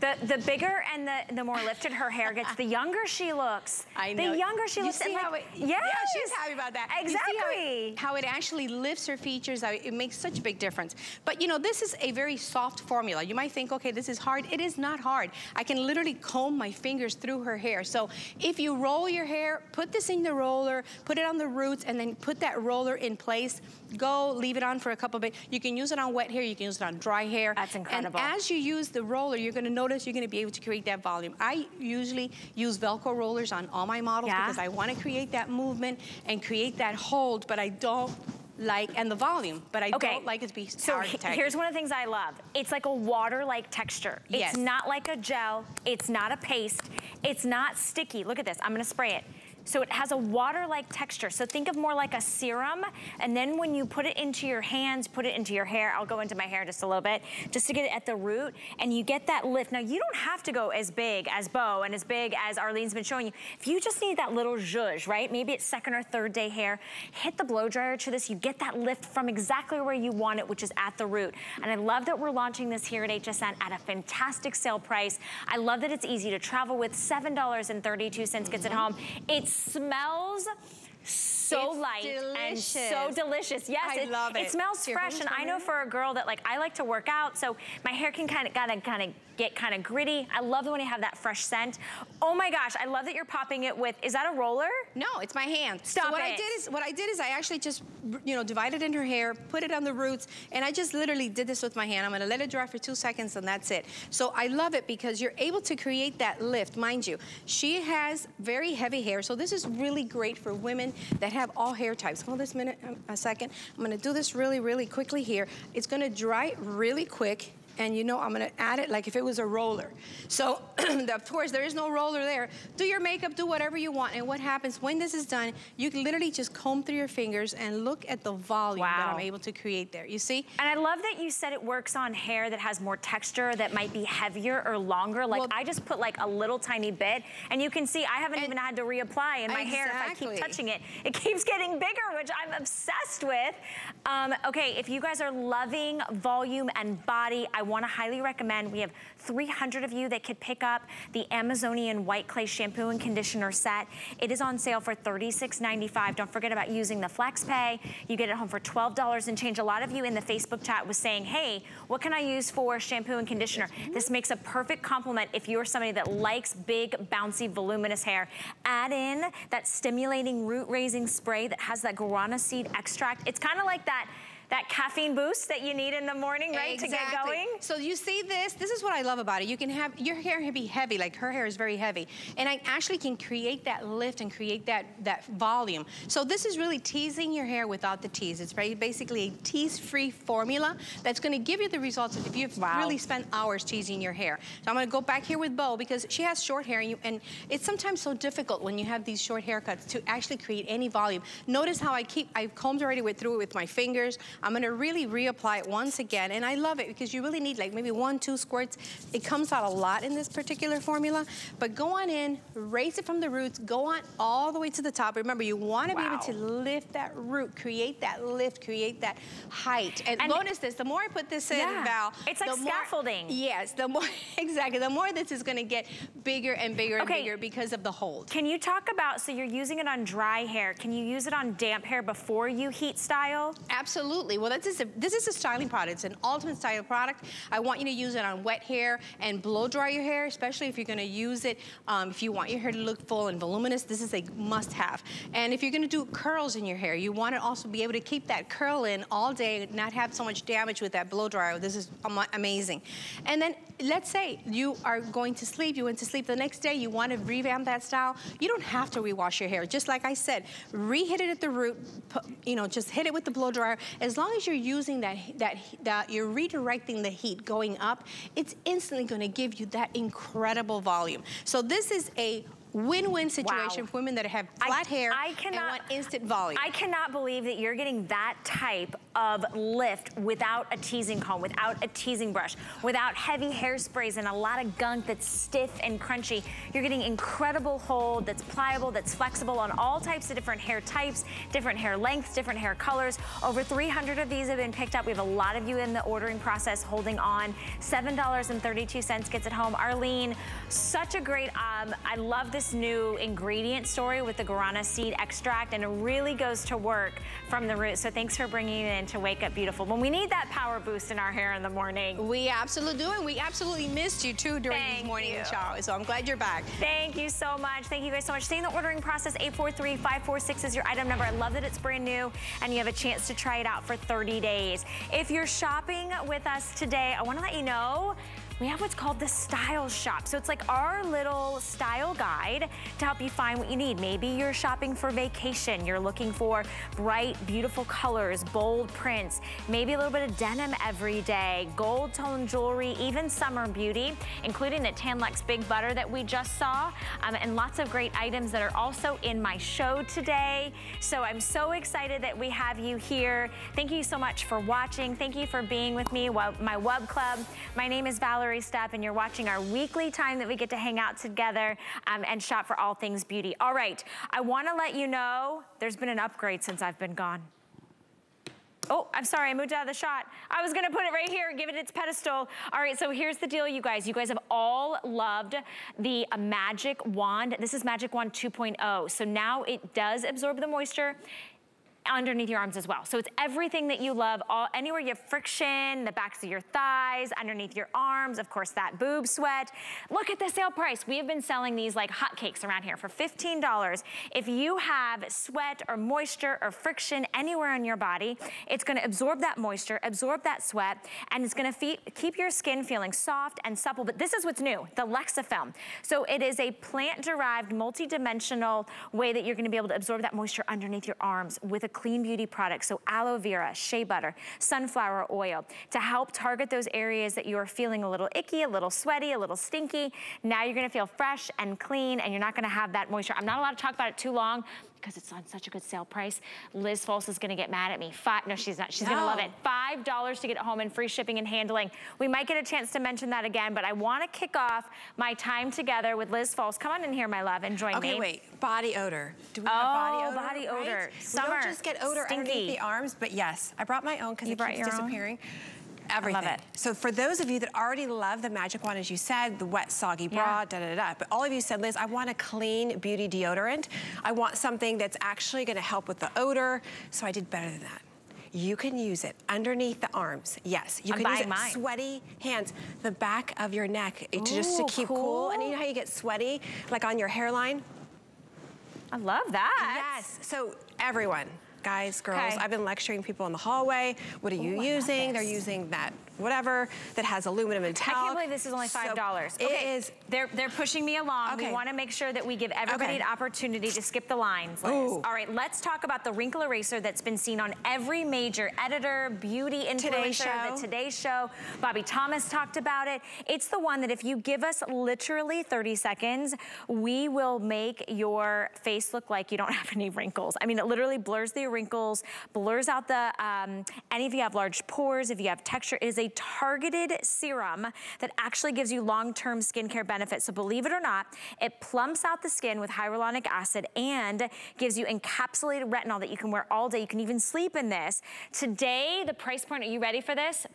The, the bigger and the, the more lifted her hair gets, the younger she looks. I know. The younger she you looks. See how like, it, yes. Yeah, she's happy about that. Exactly. How it, how it, actually lifts her features. It makes such a big difference. But you know, this is a very soft formula. You might think, okay, this is hard. It is not hard. I can literally comb my fingers through her hair. So if you roll your hair, put this in the roller, put it on the roots, and then put that roller in place. Go, leave it on for a couple of minutes. You can use it on wet hair. You can use it on dry hair. That's incredible. And as you use the roller, you're going to notice you're going to be able to create that volume. I usually use Velcro rollers on all my models yeah. because I want to create that movement and create that hold, but I don't like, and the volume, but I okay. don't like it to be So here's one of the things I love. It's like a water-like texture. Yes. It's not like a gel. It's not a paste. It's not sticky. Look at this. I'm gonna spray it. So it has a water-like texture. So think of more like a serum. And then when you put it into your hands, put it into your hair, I'll go into my hair just a little bit, just to get it at the root, and you get that lift. Now you don't have to go as big as Bo and as big as Arlene's been showing you. If you just need that little zhuzh, right? Maybe it's second or third day hair, hit the blow dryer to this, you get that lift from exactly where you want it, which is at the root. And I love that we're launching this here at HSN at a fantastic sale price. I love that it's easy to travel with. $7.32 gets it mm-hmm. home. It's smells so it's light delicious. and so delicious. Yes, I it, love it. It smells fresh, and I know for a girl that like I like to work out, so my hair can kind of kind of kind of get kind of gritty. I love it when you have that fresh scent. Oh my gosh, I love that you're popping it with, is that a roller? No, it's my hand. Stop so what it. I did is, what I did is I actually just, you know, divided in her hair, put it on the roots, and I just literally did this with my hand. I'm gonna let it dry for two seconds and that's it. So I love it because you're able to create that lift. Mind you, she has very heavy hair, so this is really great for women that have all hair types. Hold this minute, um, a second. I'm gonna do this really, really quickly here. It's gonna dry really quick and you know I'm gonna add it like if it was a roller. So [clears throat] of course there is no roller there. Do your makeup, do whatever you want, and what happens when this is done, you can literally just comb through your fingers and look at the volume wow. that I'm able to create there, you see? And I love that you said it works on hair that has more texture, that might be heavier or longer. Like well, I just put like a little tiny bit, and you can see I haven't even had to reapply in my exactly. hair if I keep touching it. It keeps getting bigger, which I'm obsessed with. Um, okay, if you guys are loving volume and body, I wanna highly recommend, we have 300 of you that could pick up the Amazonian White Clay Shampoo and Conditioner set. It is on sale for $36.95. Don't forget about using the Flex Pay. You get it home for $12 and change. A lot of you in the Facebook chat was saying, hey, what can I use for shampoo and conditioner? This makes a perfect complement if you're somebody that likes big, bouncy, voluminous hair. Add in that stimulating root raising spray that has that guarana seed extract. It's kind of like that that caffeine boost that you need in the morning, right, exactly. to get going. So you see this, this is what I love about it. You can have, your hair can be heavy, like her hair is very heavy. And I actually can create that lift and create that, that volume. So this is really teasing your hair without the tease. It's very basically a tease-free formula that's gonna give you the results if you've wow. really spent hours teasing your hair. So I'm gonna go back here with Bo because she has short hair and, you, and it's sometimes so difficult when you have these short haircuts to actually create any volume. Notice how I keep, I've combed already with, through it with my fingers. I'm gonna really reapply it once again. And I love it because you really need like maybe one, two squirts. It comes out a lot in this particular formula. But go on in, raise it from the roots, go on all the way to the top. Remember, you wanna wow. be able to lift that root, create that lift, create that height. And, and notice this, the more I put this in, yeah, Val, it's like scaffolding. More, yes, the more, [laughs] exactly, the more this is gonna get bigger and bigger and okay. bigger because of the hold. Can you talk about, so you're using it on dry hair, can you use it on damp hair before you heat style? Absolutely. Well, this is a, this is a styling product. It's an ultimate style product. I want you to use it on wet hair and blow dry your hair, especially if you're gonna use it, um, if you want your hair to look full and voluminous, this is a must have. And if you're gonna do curls in your hair, you wanna also be able to keep that curl in all day, not have so much damage with that blow dryer. This is amazing. And then let's say you are going to sleep, you went to sleep the next day, you wanna revamp that style, you don't have to rewash your hair. Just like I said, re-hit it at the root, you know, just hit it with the blow dryer. As long as you're using that, that, that you're redirecting the heat going up, it's instantly gonna give you that incredible volume. So this is a win-win situation wow. for women that have flat I, hair I cannot, and want instant volume. I cannot believe that you're getting that type of lift without a teasing comb, without a teasing brush, without heavy hairsprays and a lot of gunk that's stiff and crunchy. You're getting incredible hold that's pliable, that's flexible on all types of different hair types, different hair lengths, different hair colors. Over 300 of these have been picked up. We have a lot of you in the ordering process holding on. $7.32 gets it home. Arlene, such a great, um, I love this new ingredient story with the guarana seed extract and it really goes to work from the root. So thanks for bringing it in to Wake Up Beautiful. When we need that power boost in our hair in the morning. We absolutely do and we absolutely missed you too during Thank these morning showers. So I'm glad you're back. Thank you so much. Thank you guys so much. Stay in the ordering process. 843-546 is your item number. I love that it's brand new and you have a chance to try it out for 30 days. If you're shopping with us today, I want to let you know we have what's called the Style Shop. So it's like our little style guide to help you find what you need. Maybe you're shopping for vacation. You're looking for bright, beautiful colors, bold prints, maybe a little bit of denim every day, gold tone jewelry, even summer beauty, including the Tan-Luxe Big Butter that we just saw, um, and lots of great items that are also in my show today. So I'm so excited that we have you here. Thank you so much for watching. Thank you for being with me, my web Club. My name is Valerie Stup, and you're watching our weekly time that we get to hang out together um, and shop for all things beauty. All right, I wanna let you know there's been an upgrade since I've been gone. Oh, I'm sorry, I moved out of the shot. I was gonna put it right here, give it its pedestal. All right, so here's the deal, you guys. You guys have all loved the Magic Wand. This is Magic Wand 2.0. So now it does absorb the moisture underneath your arms as well. So it's everything that you love, all anywhere you have friction, the backs of your thighs, underneath your arms, of course that boob sweat. Look at the sale price. We have been selling these like hotcakes around here for $15. If you have sweat or moisture or friction anywhere on your body, it's gonna absorb that moisture, absorb that sweat, and it's gonna keep your skin feeling soft and supple. But this is what's new, the Lexafilm. So it is a plant-derived, multi-dimensional way that you're gonna be able to absorb that moisture underneath your arms with a clean beauty products. So aloe vera, shea butter, sunflower oil to help target those areas that you are feeling a little icky, a little sweaty, a little stinky. Now you're gonna feel fresh and clean and you're not gonna have that moisture. I'm not allowed to talk about it too long because it's on such a good sale price. Liz Folce is gonna get mad at me. Five, no, she's not. She's no. gonna love it. Five dollars to get it home and free shipping and handling. We might get a chance to mention that again, but I wanna kick off my time together with Liz Folce. Come on in here, my love, and join okay, me. Okay, wait, body odor. Do we oh, have body oh, odor? body odor. Right? Summer. We don't just get odor Stinky. underneath the arms, but yes, I brought my own because it keeps disappearing. Own? Everything. I love it. So for those of you that already love the Magic Wand, as you said, the wet, soggy bra, yeah. da da da. But all of you said, Liz, I want a clean beauty deodorant. I want something that's actually gonna help with the odor. So I did better than that. You can use it underneath the arms. Yes, you I'm can use it. Mine. Sweaty hands, the back of your neck, eh, Ooh, just to keep cool. cool. And you know how you get sweaty, like on your hairline? I love that. Yes, so everyone, guys, girls, okay. I've been lecturing people in the hallway. What are you Ooh, using? They're using that whatever that has aluminum and talc. I can't believe this is only $5. So okay. It is. They're, they're pushing me along. Okay. We want to make sure that we give everybody okay. an opportunity to skip the lines. All right, let's talk about the wrinkle eraser that's been seen on every major editor, beauty influencer, Today the Today Show. Bobbie Thomas talked about it. It's the one that if you give us literally 30 seconds, we will make your face look like you don't [laughs] have any wrinkles. I mean, it literally blurs the wrinkles, blurs out the, um, any of you have large pores, if you have texture, it is a targeted serum that actually gives you long-term skincare benefits. So believe it or not, it plumps out the skin with hyaluronic acid and gives you encapsulated retinol that you can wear all day. You can even sleep in this. Today, the price point, are you ready for this?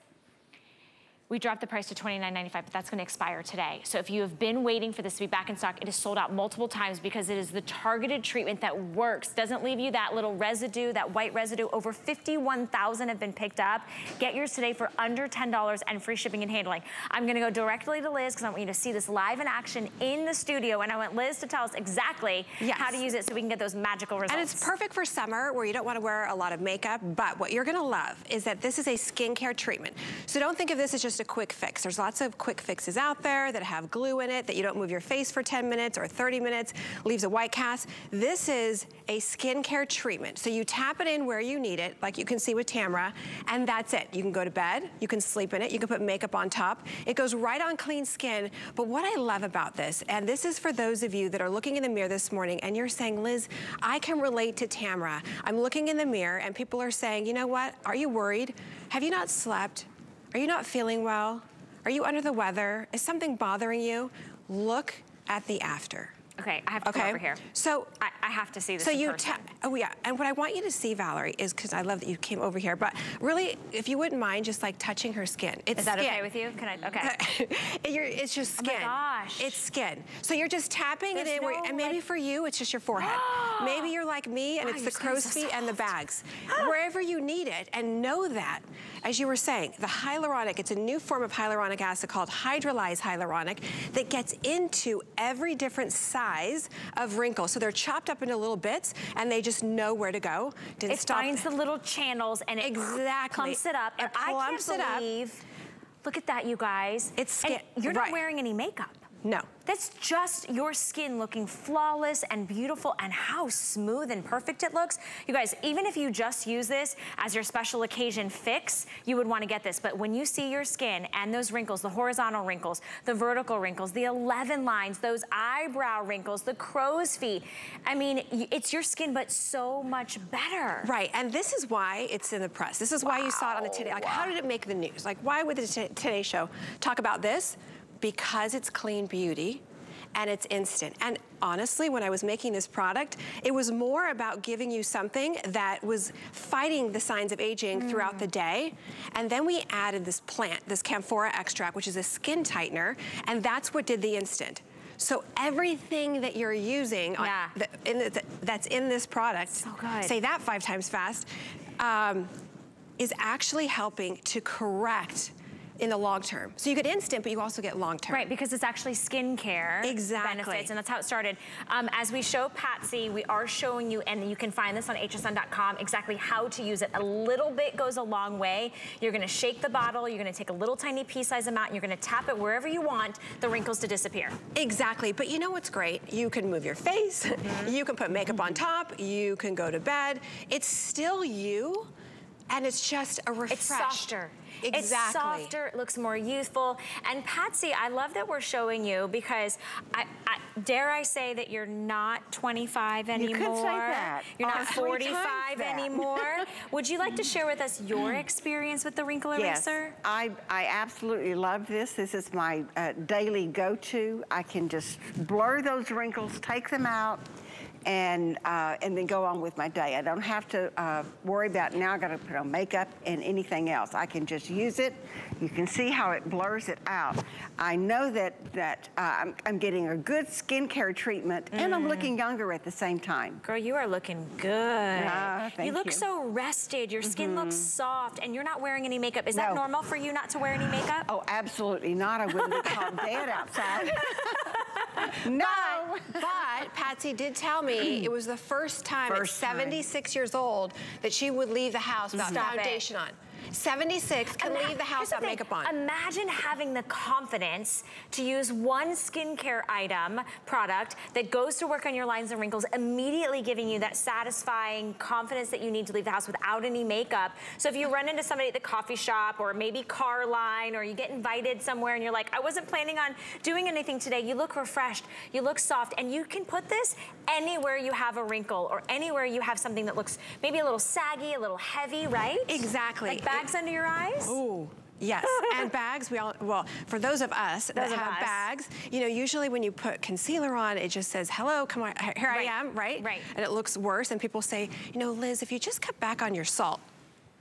We dropped the price to $29.95, but that's gonna expire today. So if you have been waiting for this to be back in stock, it is sold out multiple times because it is the targeted treatment that works, doesn't leave you that little residue, that white residue. Over 51,000 have been picked up. Get yours today for under $10 and free shipping and handling. I'm gonna go directly to Liz because I want you to see this live in action in the studio. And I want Liz to tell us exactly yes. how to use it so we can get those magical results. And it's perfect for summer where you don't wanna wear a lot of makeup, but what you're gonna love is that this is a skincare treatment. So don't think of this as just just a quick fix. There's lots of quick fixes out there that have glue in it, that you don't move your face for 10 minutes or 30 minutes, leaves a white cast. This is a skincare treatment. So you tap it in where you need it, like you can see with Tamra, and that's it. You can go to bed, you can sleep in it, you can put makeup on top. It goes right on clean skin. But what I love about this, and this is for those of you that are looking in the mirror this morning and you're saying, Liz, I can relate to Tamra. I'm looking in the mirror and people are saying, you know what, are you worried? Have you not slept? Are you not feeling well? Are you under the weather? Is something bothering you? Look at the after. Okay, I have to okay. come over here. So I, I have to see this. So you tap. Oh yeah, and what I want you to see, Valerie, is because I love that you came over here. But really, if you wouldn't mind, just like touching her skin. It's is that skin. okay with you? Can I? Okay. [laughs] it's just skin. Oh my gosh. It's skin. So you're just tapping There's it in, no, and maybe like... for you, it's just your [gasps] forehead. maybe you're like me, and wow, it's the crow's so feet and the bags. [gasps] Wherever you need it, and know that, as you were saying, the hyaluronic. It's a new form of hyaluronic acid called hydrolyzed hyaluronic that gets into every different size of of wrinkles. So they're chopped up into little bits and they just know where to go. Didn't it stop. finds the little channels and it exactly. clumps it up. And it I can't believe, look at that, you guys. It's skin. And you're right. not wearing any makeup. No. That's just your skin looking flawless and beautiful and how smooth and perfect it looks. You guys, even if you just use this as your special occasion fix, you would wanna get this. But when you see your skin and those wrinkles, the horizontal wrinkles, the vertical wrinkles, the 11 lines, those eyebrow wrinkles, the crow's feet, I mean, it's your skin, but so much better. Right, and this is why it's in the press. This is wow. why you saw it on the Today. Like, how did it make the news? Like, why would the Today Show talk about this? Because it's clean beauty and it's instant. And honestly, when I was making this product, it was more about giving you something that was fighting the signs of aging mm. throughout the day. And then we added this plant, this camphora extract, which is a skin tightener, and that's what did the instant. So everything that you're using yeah. on, the, in the, that's in this product, so say that five times fast, um, is actually helping to correct in the long term. So you get instant, but you also get long term. Right, because it's actually skincare exactly. benefits, and that's how it started. Um, as we show Patsy, we are showing you, and you can find this on hsn.com, exactly how to use it. A little bit goes a long way. You're gonna shake the bottle, you're gonna take a little tiny pea-size amount, and you're gonna tap it wherever you want the wrinkles to disappear. Exactly, but you know what's great? You can move your face, mm -hmm. you can put makeup on top, you can go to bed. It's still you, and it's just a refresh. It's softer. Exactly. It's softer, it looks more youthful. And Patsy, I love that we're showing you because I, I dare I say that you're not 25 anymore. You could say that. You're not 45 anymore. [laughs] Would you like to share with us your experience with the wrinkle eraser? Yes, I, I absolutely love this. This is my uh, daily go-to. I can just blur those wrinkles, take them out, and uh, and then go on with my day. I don't have to uh, worry about now I gotta put on makeup and anything else. I can just use it. You can see how it blurs it out. I know that, that uh, I'm, I'm, getting a good skincare treatment mm. and I'm mm. looking younger at the same time. Girl, you are looking good. thank you look you. so rested. Your skin mm -hmm. looks soft and you're not wearing any makeup. Is no. that normal for you not to wear any makeup? Oh, absolutely not. I wouldn't be called dead outside. [laughs] no. But, but, Patsy did tell me it was the first time first at 76 time. years old that she would leave the house without Stop foundation it. on. 76 can Ima leave the house without makeup on. Imagine having the confidence to use one skincare item, product, that goes to work on your lines and wrinkles, immediately giving you that satisfying confidence that you need to leave the house without any makeup. So if you run into somebody at the coffee shop or maybe car line or you get invited somewhere and you're like, I wasn't planning on doing anything today, you look refreshed, you look soft, and you can put this anywhere you have a wrinkle or anywhere you have something that looks maybe a little saggy, a little heavy, right? Exactly. Like bags under your eyes? Ooh. Yes, [laughs] and bags, we all, well, for those of us those that of have us. bags, you know, usually when you put concealer on, it just says, hello, come on, here right. I am, right? Right. And it looks worse, and people say, you know, Liz, if you just cut back on your salt,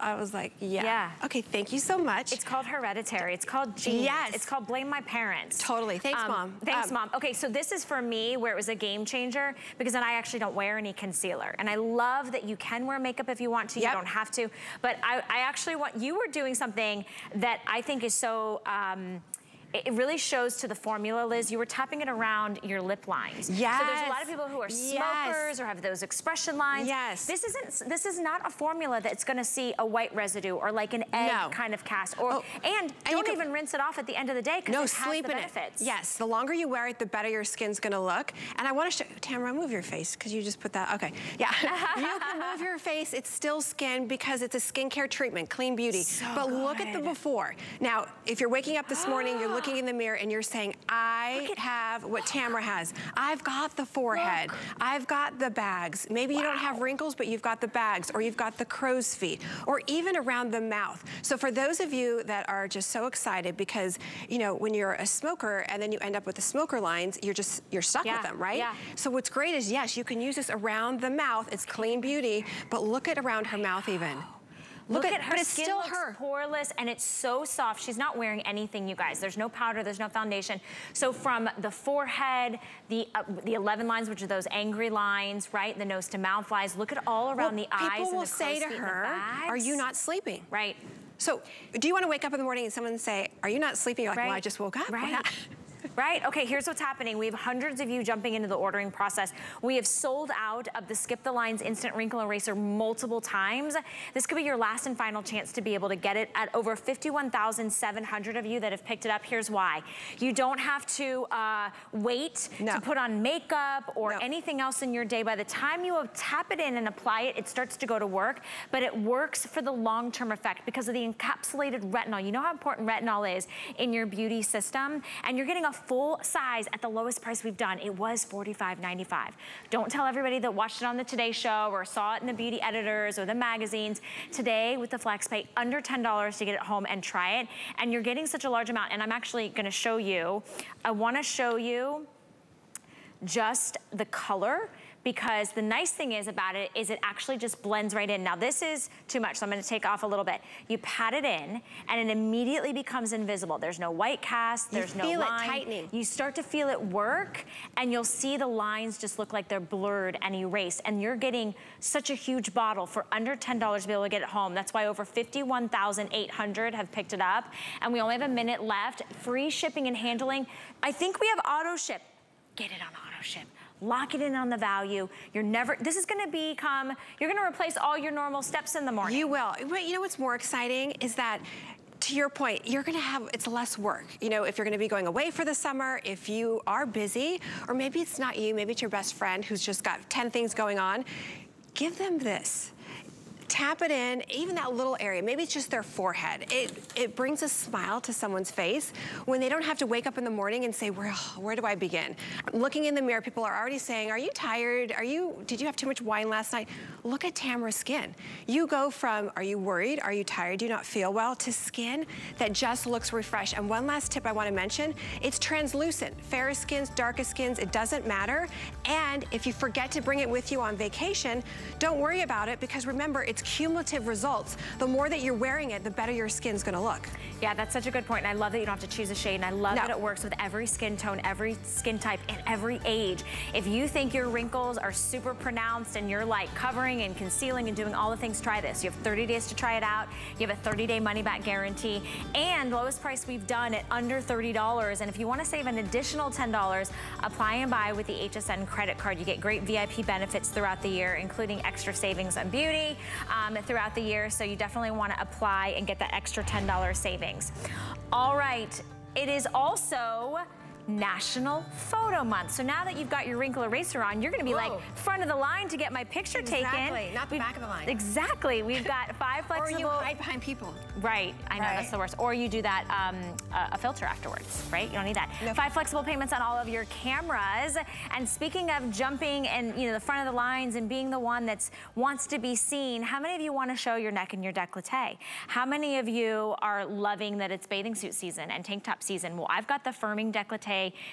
I was like, yeah. Yeah. Okay, thank you so much. It's called hereditary. It's called genes. Yes. It's called blame my parents. Totally. Thanks, um, Mom. Thanks, um, Mom. Okay, so this is for me where it was a game changer because then I actually don't wear any concealer. And I love that you can wear makeup if you want to. Yep. You don't have to. But I, I actually want, you were doing something that I think is so, um, it really shows to the formula, Liz. You were tapping it around your lip lines. Yes. So there's a lot of people who are smokers yes. or have those expression lines. Yes. This isn't. This is not a formula that's going to see a white residue or like an egg no. kind of cast. Or oh. and, and don't even rinse it off at the end of the day because no, it has sleep the benefits. It. Yes. The longer you wear it, the better your skin's going to look. And I want to show Tamara, move your face because you just put that. Okay. Yeah. [laughs] you can move your face. It's still skin because it's a skincare treatment, clean beauty. So but good. look at the before. Now, if you're waking up this morning, you're [gasps] looking in the mirror and you're saying, I have what Tamara has. I've got the forehead. Look. I've got the bags. Maybe wow. you don't have wrinkles, but you've got the bags, or you've got the crow's feet, or even around the mouth. So for those of you that are just so excited because, you know, when you're a smoker and then you end up with the smoker lines, you're just, you're stuck yeah. with them, right? Yeah. So what's great is, yes, you can use this around the mouth. It's clean beauty, but look at around her mouth even. Look, Look at, at, her skin still her. poreless and it's so soft. She's not wearing anything, you guys. There's no powder, there's no foundation. So from the forehead, the uh, the 11 lines, which are those angry lines, right? The nose to mouth lines. Look at all around well, the eyes People will say to her, are you not sleeping? Right. So do you want to wake up in the morning and someone say, are you not sleeping? You're like, right. well, I just woke up. Right. [laughs] right? Okay, here's what's happening. We have hundreds of you jumping into the ordering process. We have sold out of the Skip the Lines Instant Wrinkle Eraser multiple times. This could be your last and final chance to be able to get it at over 51,700 of you that have picked it up. Here's why. You don't have to uh, wait no. to put on makeup or no. anything else in your day. By the time you tap it in and apply it, it starts to go to work, but it works for the long-term effect because of the encapsulated retinol. You know how important retinol is in your beauty system, and you're getting a full size at the lowest price we've done. It was $45.95. Don't tell everybody that watched it on the Today Show or saw it in the beauty editors or the magazines. Today with the FlexPay, under $10 to get it home and try it. And you're getting such a large amount. And I'm actually gonna show you, I wanna show you just the color because the nice thing is about it is it actually just blends right in. Now this is too much, so I'm gonna take off a little bit. You pat it in and it immediately becomes invisible. There's no white cast, there's no line. You feel it tightening. You start to feel it work and you'll see the lines just look like they're blurred and erased and you're getting such a huge bottle for under $10 to be able to get it home. That's why over 51,800 have picked it up and we only have a minute left. Free shipping and handling. I think we have auto ship. Get it on auto ship lock it in on the value. You're never, this is gonna become, you're gonna replace all your normal steps in the morning. You will. But you know what's more exciting is that to your point, you're gonna have, it's less work. You know, if you're gonna be going away for the summer, if you are busy, or maybe it's not you, maybe it's your best friend who's just got 10 things going on, give them this tap it in, even that little area, maybe it's just their forehead. It, it brings a smile to someone's face when they don't have to wake up in the morning and say, where, where do I begin? Looking in the mirror, people are already saying, are you tired? Are you, did you have too much wine last night? Look at Tamara's skin. You go from, are you worried? Are you tired? Do you not feel well? To skin that just looks refreshed. And one last tip I wanna mention, it's translucent. Fairest skins, darkest skins, it doesn't matter. And if you forget to bring it with you on vacation, don't worry about it because remember, it's cumulative results. The more that you're wearing it, the better your skin's gonna look. Yeah, that's such a good point. And I love that you don't have to choose a shade. And I love no. that it works with every skin tone, every skin type, and every age. If you think your wrinkles are super pronounced and you're like covering and concealing and doing all the things, try this. You have 30 days to try it out. You have a 30-day money-back guarantee. And lowest price we've done at under $30. And if you want to save an additional $10, apply and buy with the HSN credit card. You get great VIP benefits throughout the year, including extra savings on beauty, um, throughout the year. So you definitely want to apply and get that extra $10 savings. All right, it is also National Photo Month. So now that you've got your wrinkle eraser on, you're gonna be Whoa. like front of the line to get my picture exactly. taken. Exactly, not the We've, back of the line. Exactly, we've got [laughs] five flexible. or you hide behind people. Right, I know, right. that's the worst. Or you do that, um, a filter afterwards, right? You don't need that. No. Five flexible payments on all of your cameras. And speaking of jumping and, you know, the front of the lines and being the one that wants to be seen, how many of you wanna show your neck and your décolleté? How many of you are loving that it's bathing suit season and tank top season? Well, I've got the Firming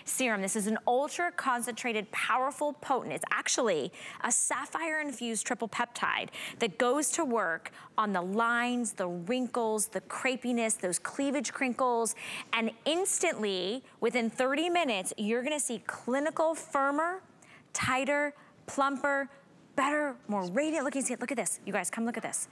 Serum this is an ultra concentrated, powerful, potent. It's actually a sapphire infused triple peptide that goes to work on the lines, the wrinkles, the crepiness, those cleavage crinkles, and instantly, within 30 minutes, you're gonna see clinical, firmer, tighter, plumper, better, more radiant looking skin. Look at this, you guys, come look at this.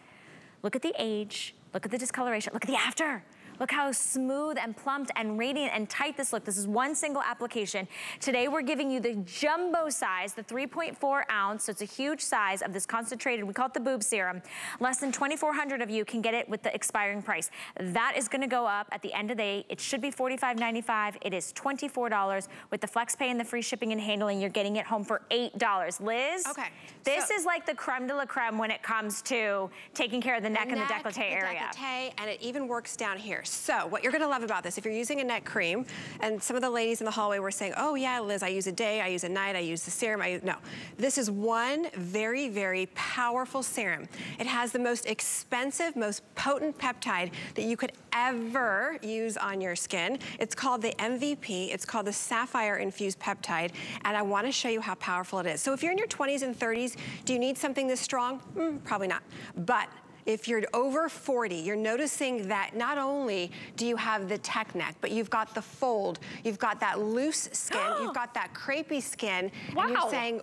Look at the age, look at the discoloration, look at the after. Look how smooth and plumped and radiant and tight this look. This is one single application. Today we're giving you the jumbo size, the 3.4 ounce, so it's a huge size of this concentrated, we call it the boob serum. Less than 2,400 of you can get it with the expiring price. That is gonna go up at the end of the day. It should be $45.95. It is $24. With the flex pay and the free shipping and handling, you're getting it home for $8. Liz? Okay. This so, is like the creme de la creme when it comes to taking care of the neck the and neck, the décolleté area. Décolleté, and it even works down here. So what you're gonna love about this, if you're using a neck cream, and some of the ladies in the hallway were saying, oh yeah, Liz, I use a day, I use a night, I use the serum, I use, no. This is one very, very powerful serum. It has the most expensive, most potent peptide that you could ever use on your skin. It's called the MVP. It's called the Sapphire Infused Peptide. And I wanna show you how powerful it is. So if you're in your 20s and 30s, do you need something this strong? Mm, probably not. But if you're over 40, you're noticing that not only do you have the tech neck, but you've got the fold, you've got that loose skin, you've [gasps] got that crepey skin, wow. and you're saying,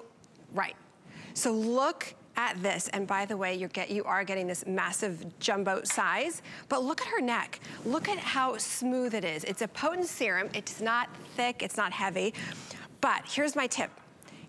right. So look at this. And by the way, you get you are getting this massive jumbo size, but look at her neck. Look at how smooth it is. It's a potent serum. It's not thick, it's not heavy. But here's my tip.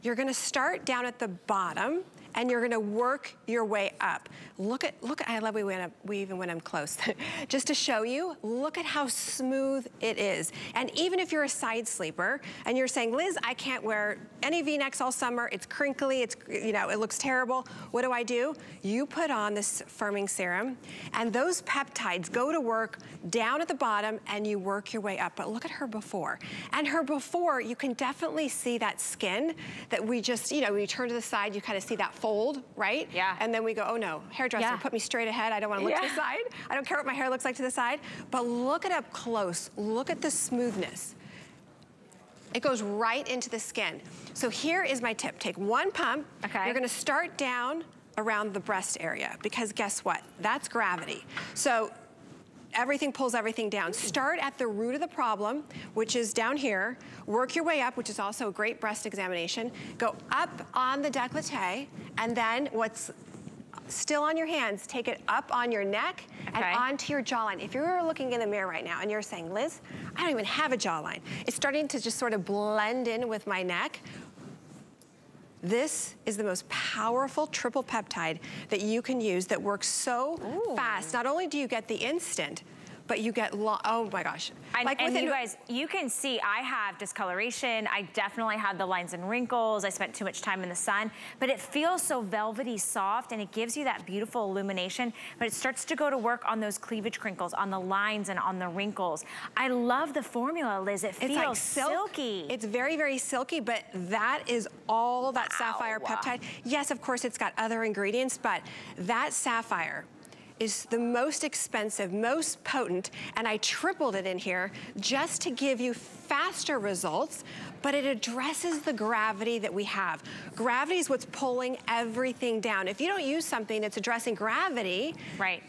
You're gonna start down at the bottom and you're gonna work your way up. Look at, look at, I love we, went up, we even went up close. [laughs] Just to show you, look at how smooth it is. And even if you're a side sleeper and you're saying, Liz, I can't wear any V-necks all summer, it's crinkly, it's, you know, it looks terrible. What do I do? You put on this firming serum and those peptides go to work down at the bottom and you work your way up. But look at her before. And her before, you can definitely see that skin that we just, you know, when you turn to the side, you kind of see that fold, right? Yeah. And then we go, oh no, hairdresser, yeah. put me straight ahead. I don't want to look yeah. to the side. I don't care what my hair looks like to the side. But look at up close. Look at the smoothness. It goes right into the skin. So here is my tip. Take one pump. Okay. You're gonna start down around the breast area because guess what? That's gravity. So everything pulls everything down. Start at the root of the problem, which is down here. Work your way up, which is also a great breast examination. Go up on the décolleté, and then what's still on your hands, take it up on your neck Okay. and onto your jawline. If you're looking in the mirror right now and you're saying, Liz, I don't even have a jawline. It's starting to just sort of blend in with my neck. This is the most powerful triple peptide that you can use that works so fast. Not only do you get the instant, but you get, oh my gosh. And, Like and you guys, you can see I have discoloration. I definitely have the lines and wrinkles. I spent too much time in the sun, but it feels so velvety soft and it gives you that beautiful illumination, but it starts to go to work on those cleavage crinkles, on the lines and on the wrinkles. I love the formula, Liz. It feels It's like silk. silky. It's very, very silky, but that is all that sapphire peptide. Yes, of course, it's got other ingredients, but that sapphire is the most expensive, most potent, and I tripled it in here just to give you faster results, but it addresses the gravity that we have. Gravity is what's pulling everything down. If you don't use something that's addressing gravity, right.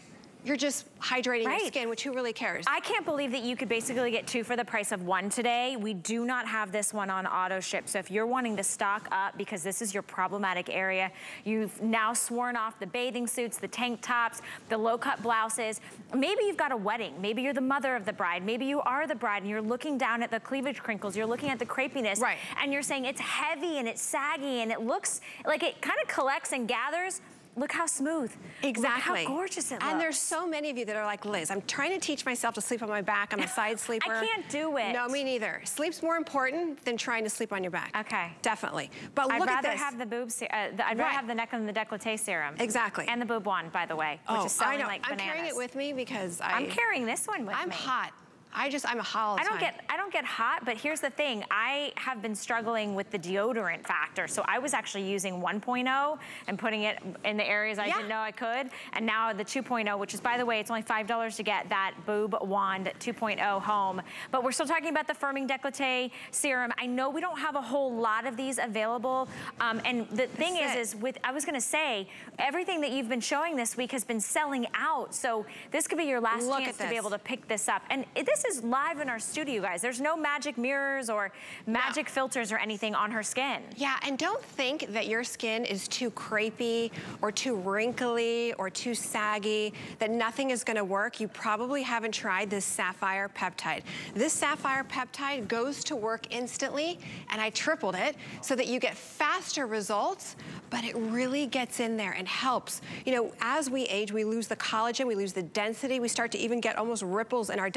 You're just hydrating your skin, which who really cares? I can't believe that you could basically get two for the price of one today. We do not have this one on auto ship. So if you're wanting to stock up because this is your problematic area, you've now sworn off the bathing suits, the tank tops, the low cut blouses. Maybe you've got a wedding. Maybe you're the mother of the bride. Maybe you are the bride and you're looking down at the cleavage crinkles. You're looking at the crepiness. Right. And you're saying it's heavy and it's saggy and it looks like it kind of collects and gathers. Look how smooth. Exactly. Look how gorgeous it looks. And there's so many of you that are like, Liz, I'm trying to teach myself to sleep on my back. I'm a side [laughs] sleeper. I can't do it. No, me neither. Sleep's more important than trying to sleep on your back. Okay. Definitely. But look I'd look at rather have the boobs. Uh, the, I'd rather Right. have the neck and the décolleté serum. Exactly. And the boob one, by the way, which oh, is selling I know. like I'm carrying it with me because I, I'm carrying this one with me. I'm hot. I just, I'm a hot all the I don't time. get I don't get hot, but here's the thing. I have been struggling with the deodorant factor. So I was actually using 1.0 and putting it in the areas I Yeah. didn't know I could. And now the 2.0, which is by the way, it's only $5 to get that boob wand 2.0 home. But we're still talking about the firming décolleté serum. I know we don't have a whole lot of these available. Um, and the thing is, it. is with I was gonna say, everything that you've been showing this week has been selling out. So this could be your last Look chance to be able to pick this up. And it- this is live in our studio, guys. There's no magic mirrors or magic filters or anything on her skin. Yeah, and don't think that your skin is too crepey or too wrinkly or too saggy, that nothing is gonna work. You probably haven't tried this sapphire peptide. This sapphire peptide goes to work instantly, and I tripled it so that you get faster results, but it really gets in there and helps. You know, as we age, we lose the collagen, we lose the density, we start to even get almost ripples in our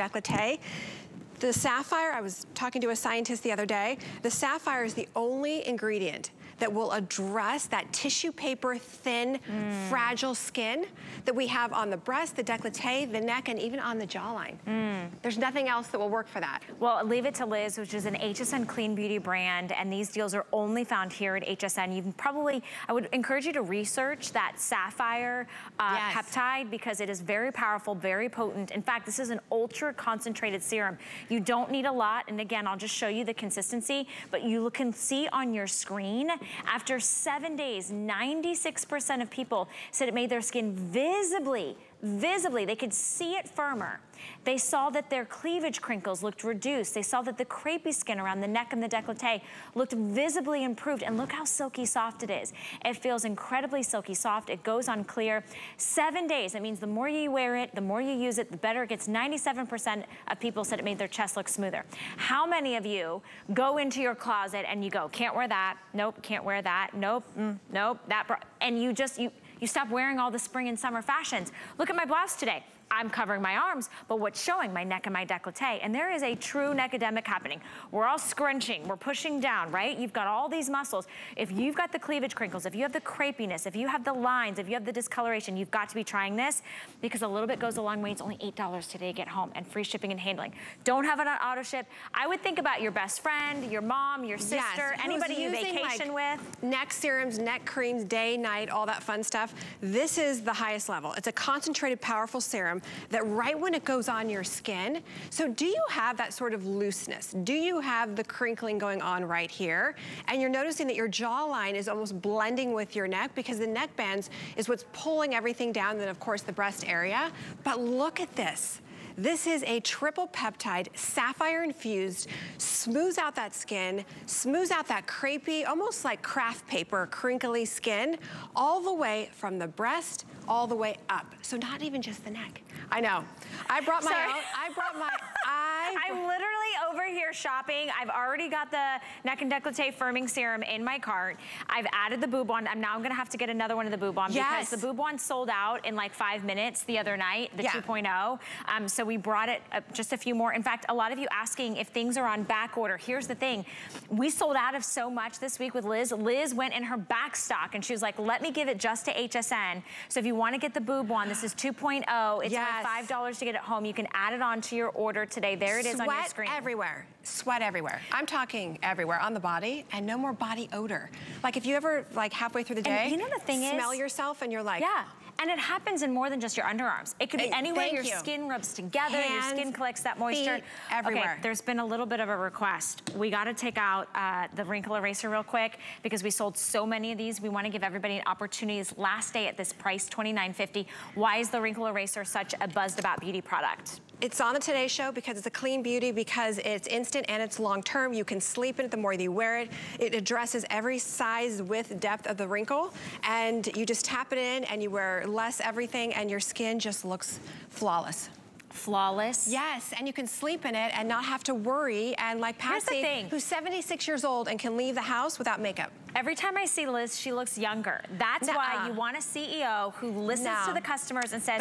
The sapphire, I was talking to a scientist the other day, the sapphire is the only ingredient that will address that tissue paper thin, fragile skin that we have on the breast, the décolleté, the neck, and even on the jawline. There's nothing else that will work for that. Well, Leave It to Liz, which is an HSN clean beauty brand, and these deals are only found here at HSN. You can probably, I would encourage you to research that sapphire uh, Yes. peptide because it is very powerful, very potent. In fact, this is an ultra concentrated serum. You don't need a lot, and again, I'll just show you the consistency, but you can see on your screen, after seven days, 96% of people said it made their skin visibly visibly, they could see it firmer. They saw that their cleavage crinkles looked reduced. They saw that the crepey skin around the neck and the décolleté looked visibly improved. And look how silky soft it is. It feels incredibly silky soft. It goes on clear. Seven days. That means the more you wear it, the more you use it, the better it gets. 97% of people said it made their chest look smoother. How many of you go into your closet and you go, can't wear that, nope, can't wear that, nope, mm, nope, that, and you just, you, you stop wearing all the spring and summer fashions. Look at my blouse today. I'm covering my arms, but what's showing? My neck and my décolleté. And there is a true neckademic happening. We're all scrunching, we're pushing down, right? You've got all these muscles. If you've got the cleavage crinkles, if you have the crepiness, if you have the lines, if you have the discoloration, you've got to be trying this because a little bit goes a long way. It's only $8 today to get home and free shipping and handling. Don't have it on auto ship. I would think about your best friend, your mom, your sister, Yes, anybody you vacation like, with. Neck serums, neck creams, day, night, all that fun stuff. This is the highest level. It's a concentrated, powerful serum that right when it goes on your skin, so do you have that sort of looseness? Do you have the crinkling going on right here? And you're noticing that your jawline is almost blending with your neck because the neck bands is what's pulling everything down, then of course the breast area. But look at this. This is a triple peptide, sapphire infused, smooths out that skin, smooths out that crepey, almost like craft paper, crinkly skin, all the way from the breast, all the way up. So not even just the neck. I know. I brought my Sorry. own, I brought my, [laughs] I, I'm literally over here shopping. I've already got the neck and décolleté firming serum in my cart. I've added the boob wand. I'm now gonna have to get another one of the boob wand Yes. because the boob one sold out in like five minutes the other night, the Yeah. 2.0. Um, so we brought it uh, just a few more. In fact, a lot of you asking if things are on back order. Here's the thing. We sold out of so much this week with Liz. Liz went in her back stock and she was like, let me give it just to HSN. So if you wanna get the boob one, this is 2.0. It's Yes. Only $5 to get it home. You can add it on to your order today. There it is on your Sweat screen. everywhere. Sweat everywhere. I'm talking everywhere on the body and no more body odor. Like if you ever like halfway through the day, And you know the thing is- smell yourself and you're like, Yeah. And it happens in more than just your underarms. It could be Hey, anywhere your you. skin rubs together, your skin collects that moisture. feet, everywhere. Okay, there's been a little bit of a request. We gotta take out uh, the wrinkle eraser real quick because we sold so many of these. We wanna give everybody an opportunity. This last day at this price, $29.50. Why is the wrinkle eraser such a buzzed about beauty product? It's on the Today Show because it's a clean beauty, because it's instant and it's long term. You can sleep in it the more you wear it. It addresses every size, width, depth of the wrinkle. And you just tap it in and you wear less everything and your skin just looks flawless. Flawless. Yes, and you can sleep in it and not have to worry. And like Patsy, thing. who's 76 years old and can leave the house without makeup. Every time I see Liz, she looks younger. That's why Nuh-uh. you want a CEO who listens No. to the customers and says,